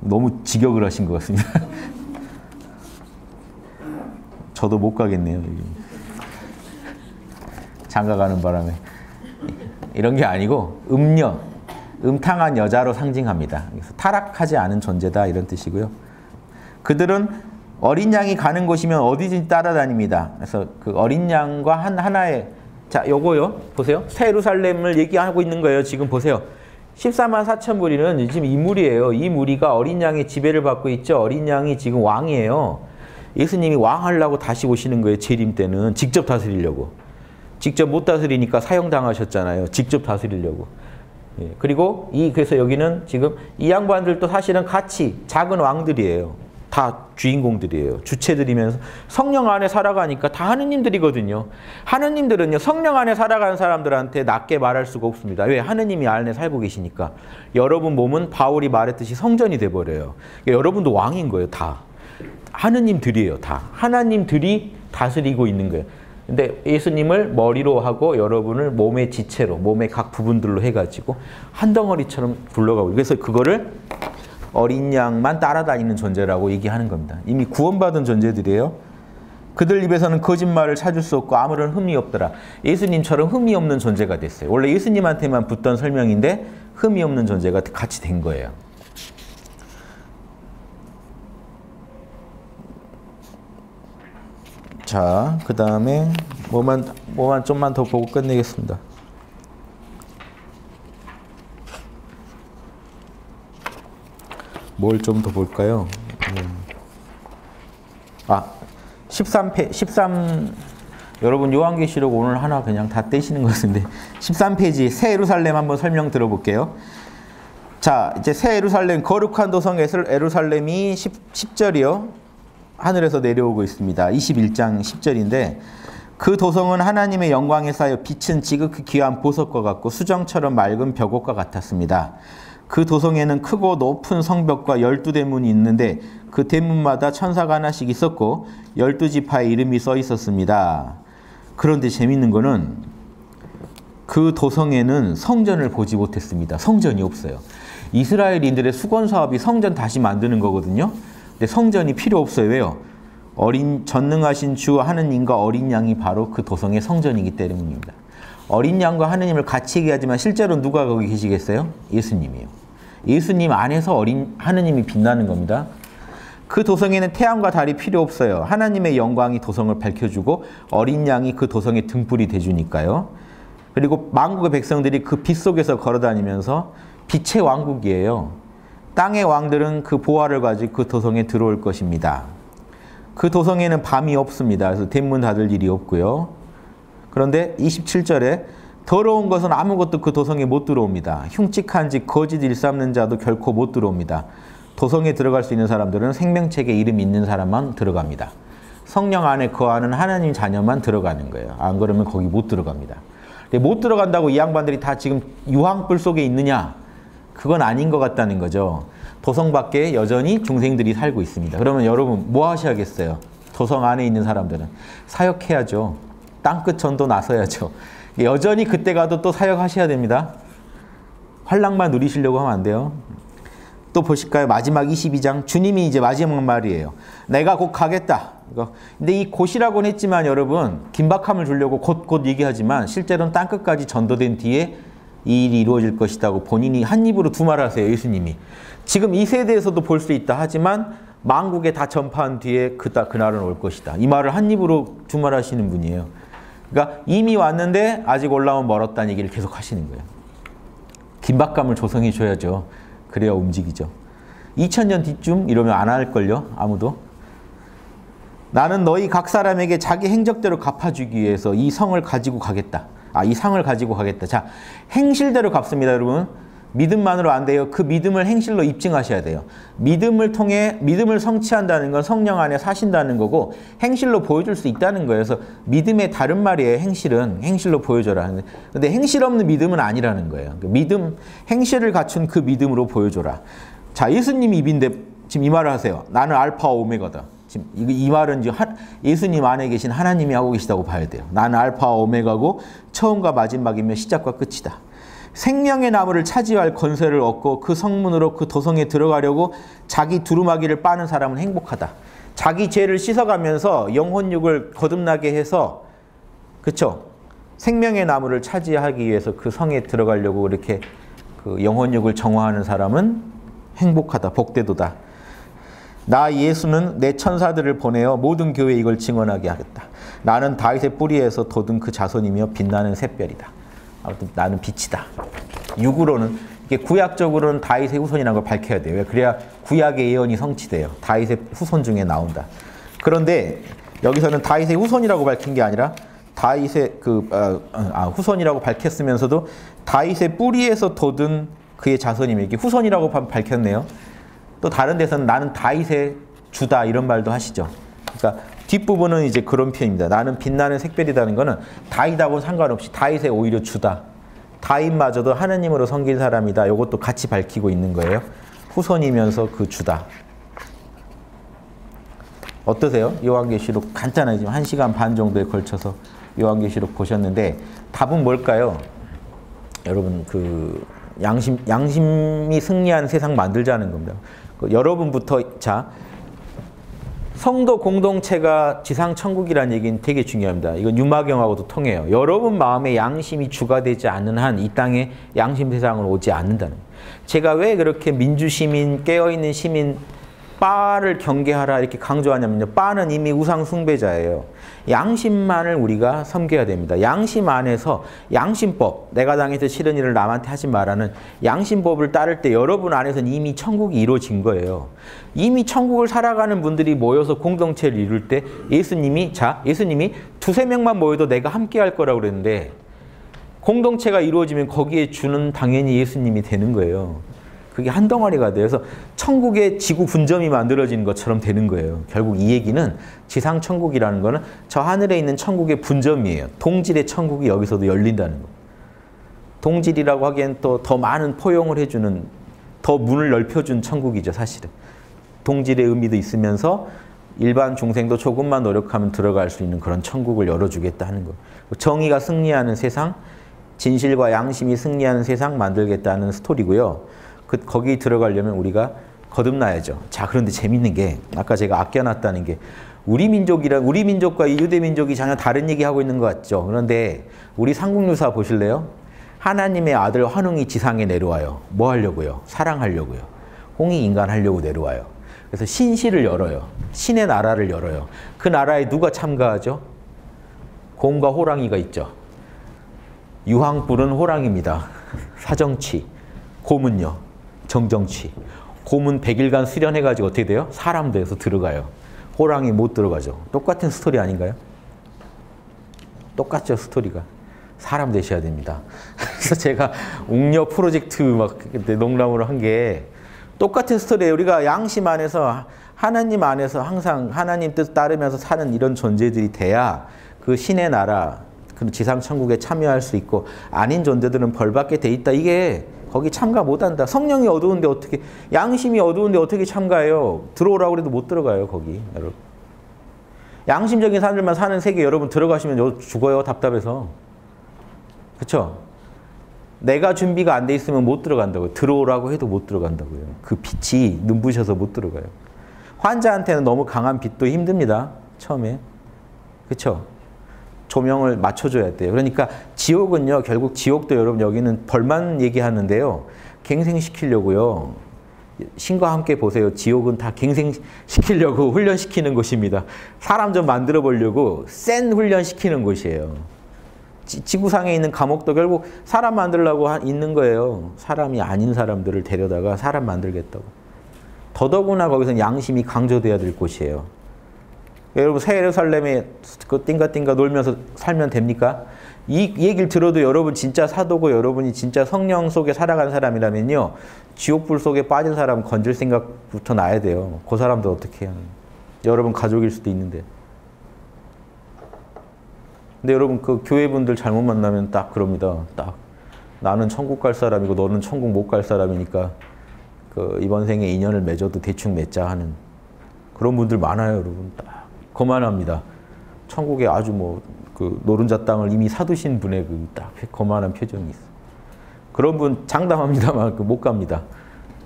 너무 직역을 하신 것 같습니다. 저도 못 가겠네요. 장가 가는 바람에. 이런 게 아니고 음녀, 음탕한 여자로 상징합니다. 그래서 타락하지 않은 존재다 이런 뜻이고요. 그들은 어린 양이 가는 곳이면 어디든지 따라다닙니다. 그래서 그 어린 양과 한 하나의 자, 요거요. 보세요. 새 예루살렘을 얘기하고 있는 거예요. 지금 보세요. 14만 4천 무리는 지금 이 무리예요. 이 무리가 어린 양의 지배를 받고 있죠. 어린 양이 지금 왕이에요. 예수님이 왕 하려고 다시 오시는 거예요. 재림 때는 직접 다스리려고. 직접 못 다스리니까 사형당하셨잖아요. 직접 다스리려고. 예. 그리고 이 그래서 여기는 지금 이 양반들도 사실은 같이 작은 왕들이에요. 다 주인공들이에요. 주체들이면서 성령 안에 살아가니까 다 하느님들이거든요. 하느님들은요, 성령 안에 살아가는 사람들한테 낮게 말할 수가 없습니다. 왜? 하느님이 안에 살고 계시니까. 여러분 몸은 바울이 말했듯이 성전이 돼버려요. 그러니까 여러분도 왕인 거예요, 다. 하느님들이에요, 다. 하나님들이 다스리고 있는 거예요. 근데 예수님을 머리로 하고 여러분을 몸의 지체로, 몸의 각 부분들로 해가지고 한 덩어리처럼 굴러가고. 그래서 그거를 어린 양만 따라다니는 존재라고 얘기하는 겁니다. 이미 구원받은 존재들이에요. 그들 입에서는 거짓말을 찾을 수 없고 아무런 흠이 없더라. 예수님처럼 흠이 없는 존재가 됐어요. 원래 예수님한테만 붙던 설명인데 흠이 없는 존재가 같이 된 거예요. 자, 그 다음에 뭐만 뭐만 좀만 더 보고 끝내겠습니다. 뭘 좀 더 볼까요? 음. 아, 13페 13 여러분 요한계시록 오늘 하나 그냥 다 떼시는 것 같은데 [laughs] 13페이지 새 예루살렘 한번 설명 들어볼게요. 자, 이제 새 예루살렘 거룩한 도성 예루살렘이 10, 10절이요. 하늘에서 내려오고 있습니다. 21장 10절인데 그 도성은 하나님의 영광에 쌓여 빛은 지극히 귀한 보석과 같고 수정처럼 맑은 벽옥과 같았습니다. 그 도성에는 크고 높은 성벽과 열두 대문이 있는데 그 대문마다 천사가 하나씩 있었고 열두 지파의 이름이 써 있었습니다. 그런데 재밌는 거는 그 도성에는 성전을 보지 못했습니다. 성전이 없어요. 이스라엘인들의 수건 사업이 성전 다시 만드는 거거든요. 근데 성전이 필요 없어요. 왜요? 어린 전능하신 주 하느님과 어린 양이 바로 그 도성의 성전이기 때문입니다. 어린 양과 하느님을 같이 얘기하지만 실제로 누가 거기 계시겠어요? 예수님이요. 예수님 안에서 어린 하느님이 빛나는 겁니다. 그 도성에는 태양과 달이 필요 없어요. 하나님의 영광이 도성을 밝혀주고 어린 양이 그 도성의 등불이 돼주니까요. 그리고 만국의 백성들이 그 빛 속에서 걸어다니면서 빛의 왕국이에요. 땅의 왕들은 그 보화를 가지고 그 도성에 들어올 것입니다. 그 도성에는 밤이 없습니다. 그래서 대문 닫을 일이 없고요. 그런데 27절에 더러운 것은 아무것도 그 도성에 못 들어옵니다. 흉측한 짓, 거짓 일삼는 자도 결코 못 들어옵니다. 도성에 들어갈 수 있는 사람들은 생명책에 이름 있는 사람만 들어갑니다. 성령 안에 거하는 하나님 자녀만 들어가는 거예요. 안 그러면 거기 못 들어갑니다. 못 들어간다고 이 양반들이 다 지금 유황불 속에 있느냐? 그건 아닌 것 같다는 거죠. 도성 밖에 여전히 중생들이 살고 있습니다. 그러면 여러분 뭐 하셔야겠어요? 도성 안에 있는 사람들은 사역해야죠. 땅끝 전도 나서야죠. 여전히 그때 가도 또 사역하셔야 됩니다. 환락만 누리시려고 하면 안 돼요. 또 보실까요? 마지막 22장 주님이 이제 마지막 말이에요. 내가 곧 가겠다. 근데 이 곧이라고는 했지만 여러분 긴박함을 주려고 곧곧 얘기하지만 실제로는 땅 끝까지 전도된 뒤에 이 일이 이루어질 것이다고 본인이 한 입으로 두 말 하세요. 예수님이. 지금 이 세대에서도 볼 수 있다 하지만 망국에 다 전파한 뒤에 그다 그날은 올 것이다. 이 말을 한 입으로 두 말 하시는 분이에요. 그러니까 이미 왔는데 아직 올라오면 멀었다는 얘기를 계속 하시는 거예요. 긴박감을 조성해 줘야죠. 그래야 움직이죠. 2000년 뒤쯤 이러면 안 할걸요? 아무도. 나는 너희 각 사람에게 자기 행적대로 갚아주기 위해서 이 성을 가지고 가겠다. 아, 이 상을 가지고 가겠다. 자, 행실대로 갚습니다, 여러분. 믿음만으로 안 돼요. 그 믿음을 행실로 입증하셔야 돼요. 믿음을 통해 믿음을 성취한다는 건 성령 안에 사신다는 거고 행실로 보여줄 수 있다는 거예요. 그래서 믿음의 다른 말이에요. 행실은 행실로 보여줘라. 근데 행실 없는 믿음은 아니라는 거예요. 그 믿음 행실을 갖춘 그 믿음으로 보여줘라. 자, 예수님이 입인데 지금 이 말을 하세요. 나는 알파 오메가다. 지금 이, 말은 지금 예수님 안에 계신 하나님이 하고 계시다고 봐야 돼요. 나는 알파 오메가고 처음과 마지막이며 시작과 끝이다. 생명의 나무를 차지할 건설을 얻고 그 성문으로 그 도성에 들어가려고 자기 두루마기를 빠는 사람은 행복하다. 자기 죄를 씻어가면서 영혼육을 거듭나게 해서 그쵸? 생명의 나무를 차지하기 위해서 그 성에 들어가려고 이렇게 그 영혼육을 정화하는 사람은 행복하다. 복되도다. 나 예수는 내 천사들을 보내어 모든 교회에 이걸 증언하게 하겠다. 나는 다윗의 뿌리에서 돋은 그 자손이며 빛나는 샛별이다. 아무튼 나는 빛이다. 육으로는 이게 구약적으로는 다윗의 후손이라는 걸 밝혀야 돼요. 그래야 구약의 예언이 성취돼요. 다윗의 후손 중에 나온다. 그런데 여기서는 다윗의 후손이라고 밝힌 게 아니라 다윗의 그 아, 아, 후손이라고 밝혔으면서도 다윗의 뿌리에서 돋은 그의 자손이며 이게 후손이라고 밝혔네요. 또 다른 데서는 나는 다윗의 주다 이런 말도 하시죠. 그러니까 뒷부분은 이제 그런 표현입니다. 나는 빛나는 색별이라는 거는 다윗하고 상관없이 다윗의 오히려 주다. 다윗마저도 하느님으로 섬긴 사람이다. 이것도 같이 밝히고 있는 거예요. 후손이면서 그 주다. 어떠세요? 요한계시록 간단하게 지금 1시간 반 정도에 걸쳐서 요한계시록 보셨는데 답은 뭘까요? 여러분 그 양심 양심이 승리한 세상 만들자는 겁니다. 그 여러분부터 자 성도 공동체가 지상 천국이라는 얘기는 되게 중요합니다. 이건 유마경하고도 통해요. 여러분 마음에 양심이 주가 되지 않는 한 이 땅에 양심 세상으로 오지 않는다는. 제가 왜 그렇게 민주 시민 깨어 있는 시민 빠를 경계하라 이렇게 강조하냐면요. 빠는 이미 우상 숭배자예요. 양심만을 우리가 섬겨야 됩니다. 양심 안에서 양심법, 내가 당해서 싫은 일을 남한테 하지 말라는 양심법을 따를 때 여러분 안에서는 이미 천국이 이루어진 거예요. 이미 천국을 살아가는 분들이 모여서 공동체를 이룰 때 예수님이 자, 예수님이 두세 명만 모여도 내가 함께 할 거라고 그랬는데 공동체가 이루어지면 거기에 주는 당연히 예수님이 되는 거예요. 그게 한 덩어리가. 그래서 천국의 지구 분점이 만들어지는 것처럼 되는 거예요. 결국 이 얘기는 지상 천국이라는 거는 저 하늘에 있는 천국의 분점이에요. 동질의 천국이 여기서도 열린다는 거. 동질이라고 하기엔 또 더 많은 포용을 해주는 더 문을 넓혀준 천국이죠, 사실은. 동질의 의미도 있으면서 일반 중생도 조금만 노력하면 들어갈 수 있는 그런 천국을 열어주겠다 하는 거. 정의가 승리하는 세상, 진실과 양심이 승리하는 세상 만들겠다는 스토리고요. 그 거기 들어가려면 우리가 거듭나야죠. 자, 그런데 재밌는 게 아까 제가 아껴놨다는 게 우리 민족이랑 우리 민족과 유대 민족이 전혀 다른 얘기하고 있는 것 같죠. 그런데 우리 삼국유사 보실래요? 하나님의 아들 환웅이 지상에 내려와요. 뭐 하려고요? 사랑하려고요. 홍이 인간 하려고 내려와요. 그래서 신실을 열어요. 신의 나라를 열어요. 그 나라에 누가 참가하죠? 곰과 호랑이가 있죠. 유황불은 호랑입니다. [laughs] 사정치. 곰은요. 정정치. 곰은 100일간 수련해가지고 어떻게 돼요? 사람 돼서 들어가요. 호랑이 못 들어가죠. 똑같은 스토리 아닌가요? 똑같죠, 스토리가. 사람 되셔야 됩니다. [laughs] 그래서 제가 웅녀 프로젝트 막 농담으로 한 게 똑같은 스토리예요. 우리가 양심 안에서 하나님 안에서 항상 하나님 뜻 따르면서 사는 이런 존재들이 돼야 그 신의 나라, 그 지상 천국에 참여할 수 있고 아닌 존재들은 벌받게 돼 있다. 이게 거기 참가 못한다. 성령이 어두운데 어떻게 양심이 어두운데 어떻게 참가해요? 들어오라고 해도 못 들어가요 거기 여러분. 양심적인 사람들만 사는 세계 여러분 들어가시면 죽어요 답답해서. 그렇죠? 내가 준비가 안 돼 있으면 못 들어간다고요. 들어오라고 해도 못 들어간다고요. 그 빛이 눈부셔서 못 들어가요. 환자한테는 너무 강한 빛도 힘듭니다. 처음에. 그렇죠? 조명을 맞춰줘야 돼요. 그러니까 지옥은요, 결국 지옥도 여러분 여기는 벌만 얘기하는데요. 갱생시키려고요. 신과 함께 보세요. 지옥은 다 갱생시키려고 [laughs] 훈련시키는 곳입니다. 사람 좀 만들어 보려고 센 훈련시키는 곳이에요. 지, 구상에 있는 감옥도 결국 사람 만들려고 있는 거예요. 사람이 아닌 사람들을 데려다가 사람 만들겠다고. 더더구나 거기서 양심이 강조돼야 될 곳이에요. 여러분 새 예루살렘에 그 띵가띵가 놀면서 살면 됩니까? 이 얘기를 들어도 여러분 진짜 사도고 여러분이 진짜 성령 속에 살아간 사람이라면요. 지옥불 속에 빠진 사람 건질 생각부터 나야 돼요. 그 사람도 어떻게 해요? 여러분 가족일 수도 있는데. 근데 여러분 그 교회분들 잘못 만나면 딱 그럽니다. 딱 나는 천국 갈 사람이고 너는 천국 못 갈 사람이니까 그 이번 생에 인연을 맺어도 대충 맺자 하는 그런 분들 많아요, 여러분. 딱 거만합니다. 천국에 아주 뭐 그 노른자 땅을 이미 사두신 분의 그 딱 거만한 표정이 있어. 그런 분 장담합니다만 그못 갑니다.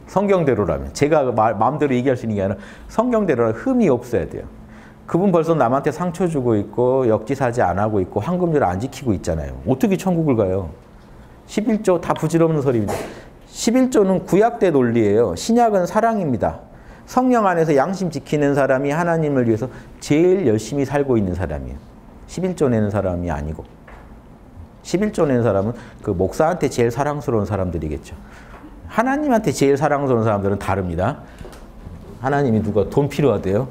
성경대로라면 제가 마, 마음대로 얘기할 수 있는 게 아니라 성경대로라 흠이 없어야 돼요. 그분 벌써 남한테 상처 주고 있고 역지사지 안 하고 있고 황금률 안 지키고 있잖아요. 어떻게 천국을 가요? 11조 다 부질없는 소리입니다. 11조는 구약대 논리예요. 신약은 사랑입니다. 성령 안에서 양심 지키는 사람이 하나님을 위해서 제일 열심히 살고 있는 사람이에요. 11조 내는 사람이 아니고. 11조 내는 사람은 그 목사한테 제일 사랑스러운 사람들이겠죠. 하나님한테 제일 사랑스러운 사람들은 다릅니다. 하나님이 누가 돈 필요하대요?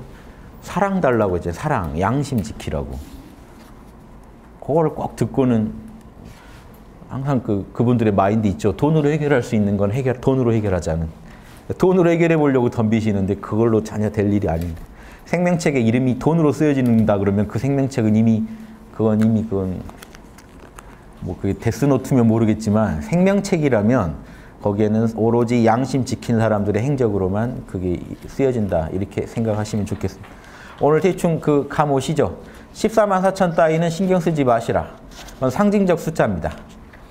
사랑 달라고 이제 사랑, 양심 지키라고. 그거를 꼭 듣고는 항상 그 그분들의 마인드 있죠. 돈으로 해결할 수 있는 건 해결 돈으로 해결하자는. 돈으로 해결해 보려고 덤비시는데 그걸로 전혀 될 일이 아닌데. 생명책의 이름이 돈으로 쓰여진다 그러면 그 생명책은 이미 그건 이미 그건 뭐 그게 데스노트면 모르겠지만 생명책이라면 거기에는 오로지 양심 지킨 사람들의 행적으로만 그게 쓰여진다 이렇게 생각하시면 좋겠습니다. 오늘 대충 그 감오시죠. 14만 4천 따위는 신경 쓰지 마시라. 상징적 숫자입니다.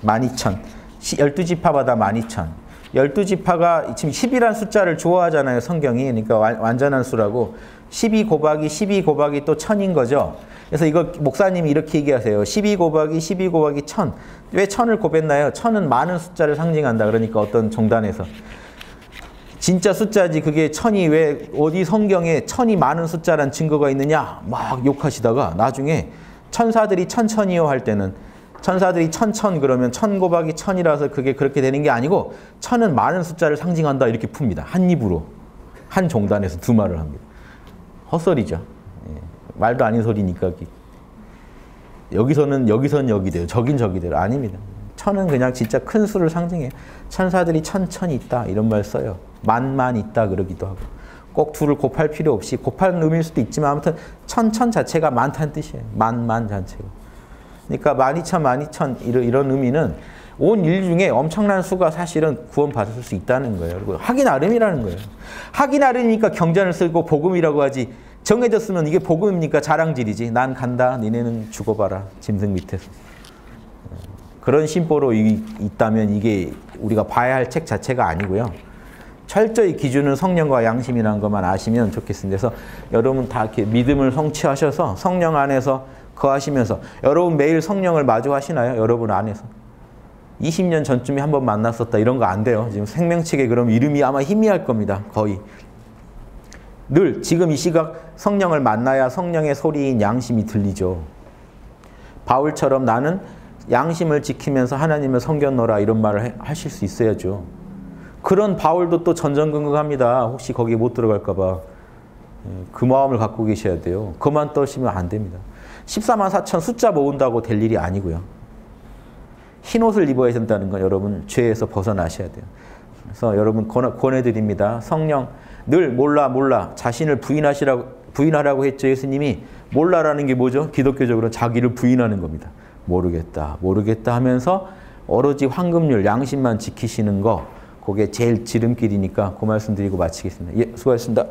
12,000. 12지파마다 12,000. 12지파가 지금 10이란 숫자를 좋아하잖아요. 성경이. 그러니까 완전한 수라고. 12 곱하기 12 곱하기 또 1000인 거죠. 그래서 이거 목사님이 이렇게 얘기하세요. 12 곱하기 12 곱하기 1000. 왜 1000을 곱했나요? 1000은 많은 숫자를 상징한다. 그러니까 어떤 종단에서. 진짜 숫자지 그게 천이 왜 어디 성경에 천이 많은 숫자란 증거가 있느냐 막 욕하시다가 나중에 천사들이 천천히요 할 때는 천사들이 천천 그러면 천 곱하기 천이라서 그게 그렇게 되는 게 아니고 천은 많은 숫자를 상징한다 이렇게 풉니다. 한 입으로. 한 종단에서 두 말을 합니다. 헛소리죠. 예. 말도 아닌 소리니까 여기서는 여기선 여기 돼요. 저긴 저기 돼요. 아닙니다. 천은 그냥 진짜 큰 수를 상징해요 천사들이 천천히 있다 이런 말 써요. 만만 있다 그러기도 하고. 꼭 둘을 곱할 필요 없이 곱하는 의미일 수도 있지만 아무튼 천천 자체가 많다는 뜻이에요. 만만 자체가. 그러니까 만이천 만이천 이런, 의미는 온 일 중에 엄청난 수가 사실은 구원받을 수 있다는 거예요. 그리고 하기 나름이라는 거예요. 하기 나름이니까 경전을 쓰고 복음이라고 하지 정해졌으면 이게 복음입니까? 자랑질이지. 난 간다. 니네는 죽어봐라. 짐승 밑에서. 그런 심보로 있다면 이게 우리가 봐야 할 책 자체가 아니고요. 철저히 기준은 성령과 양심이라는 것만 아시면 좋겠습니다. 그래서 여러분 다 이렇게 믿음을 성취하셔서 성령 안에서 거하시면서 여러분 매일 성령을 마주하시나요? 여러분 안에서. 20년 전쯤에 한번 만났었다 이런 거 안 돼요. 지금 생명책에 그럼 이름이 아마 희미할 겁니다. 거의. 늘 지금 이 시각 성령을 만나야 성령의 소리인 양심이 들리죠. 바울처럼 나는 양심을 지키면서 하나님을 섬겼노라 이런 말을 하실 수 있어야죠. 그런 바울도 또 전전긍긍합니다. 혹시 거기 못 들어갈까봐. 예, 그 마음을 갖고 계셔야 돼요. 그만 떠시면 안 됩니다. 14만 4천 숫자 모은다고 될 일이 아니고요. 흰 옷을 입어야 된다는 건 여러분 죄에서 벗어나셔야 돼요. 그래서 여러분 권해드립니다. 성령 늘 몰라 몰라 자신을 부인하시라고 부인하라고 했죠 예수님이 몰라라는 게 뭐죠? 기독교적으로 자기를 부인하는 겁니다. 모르겠다, 모르겠다 하면서 오로지 황금률, 양심만 지키시는 거, 그게 제일 지름길이니까 그 말씀 드리고 마치겠습니다. 예, 수고하셨습니다.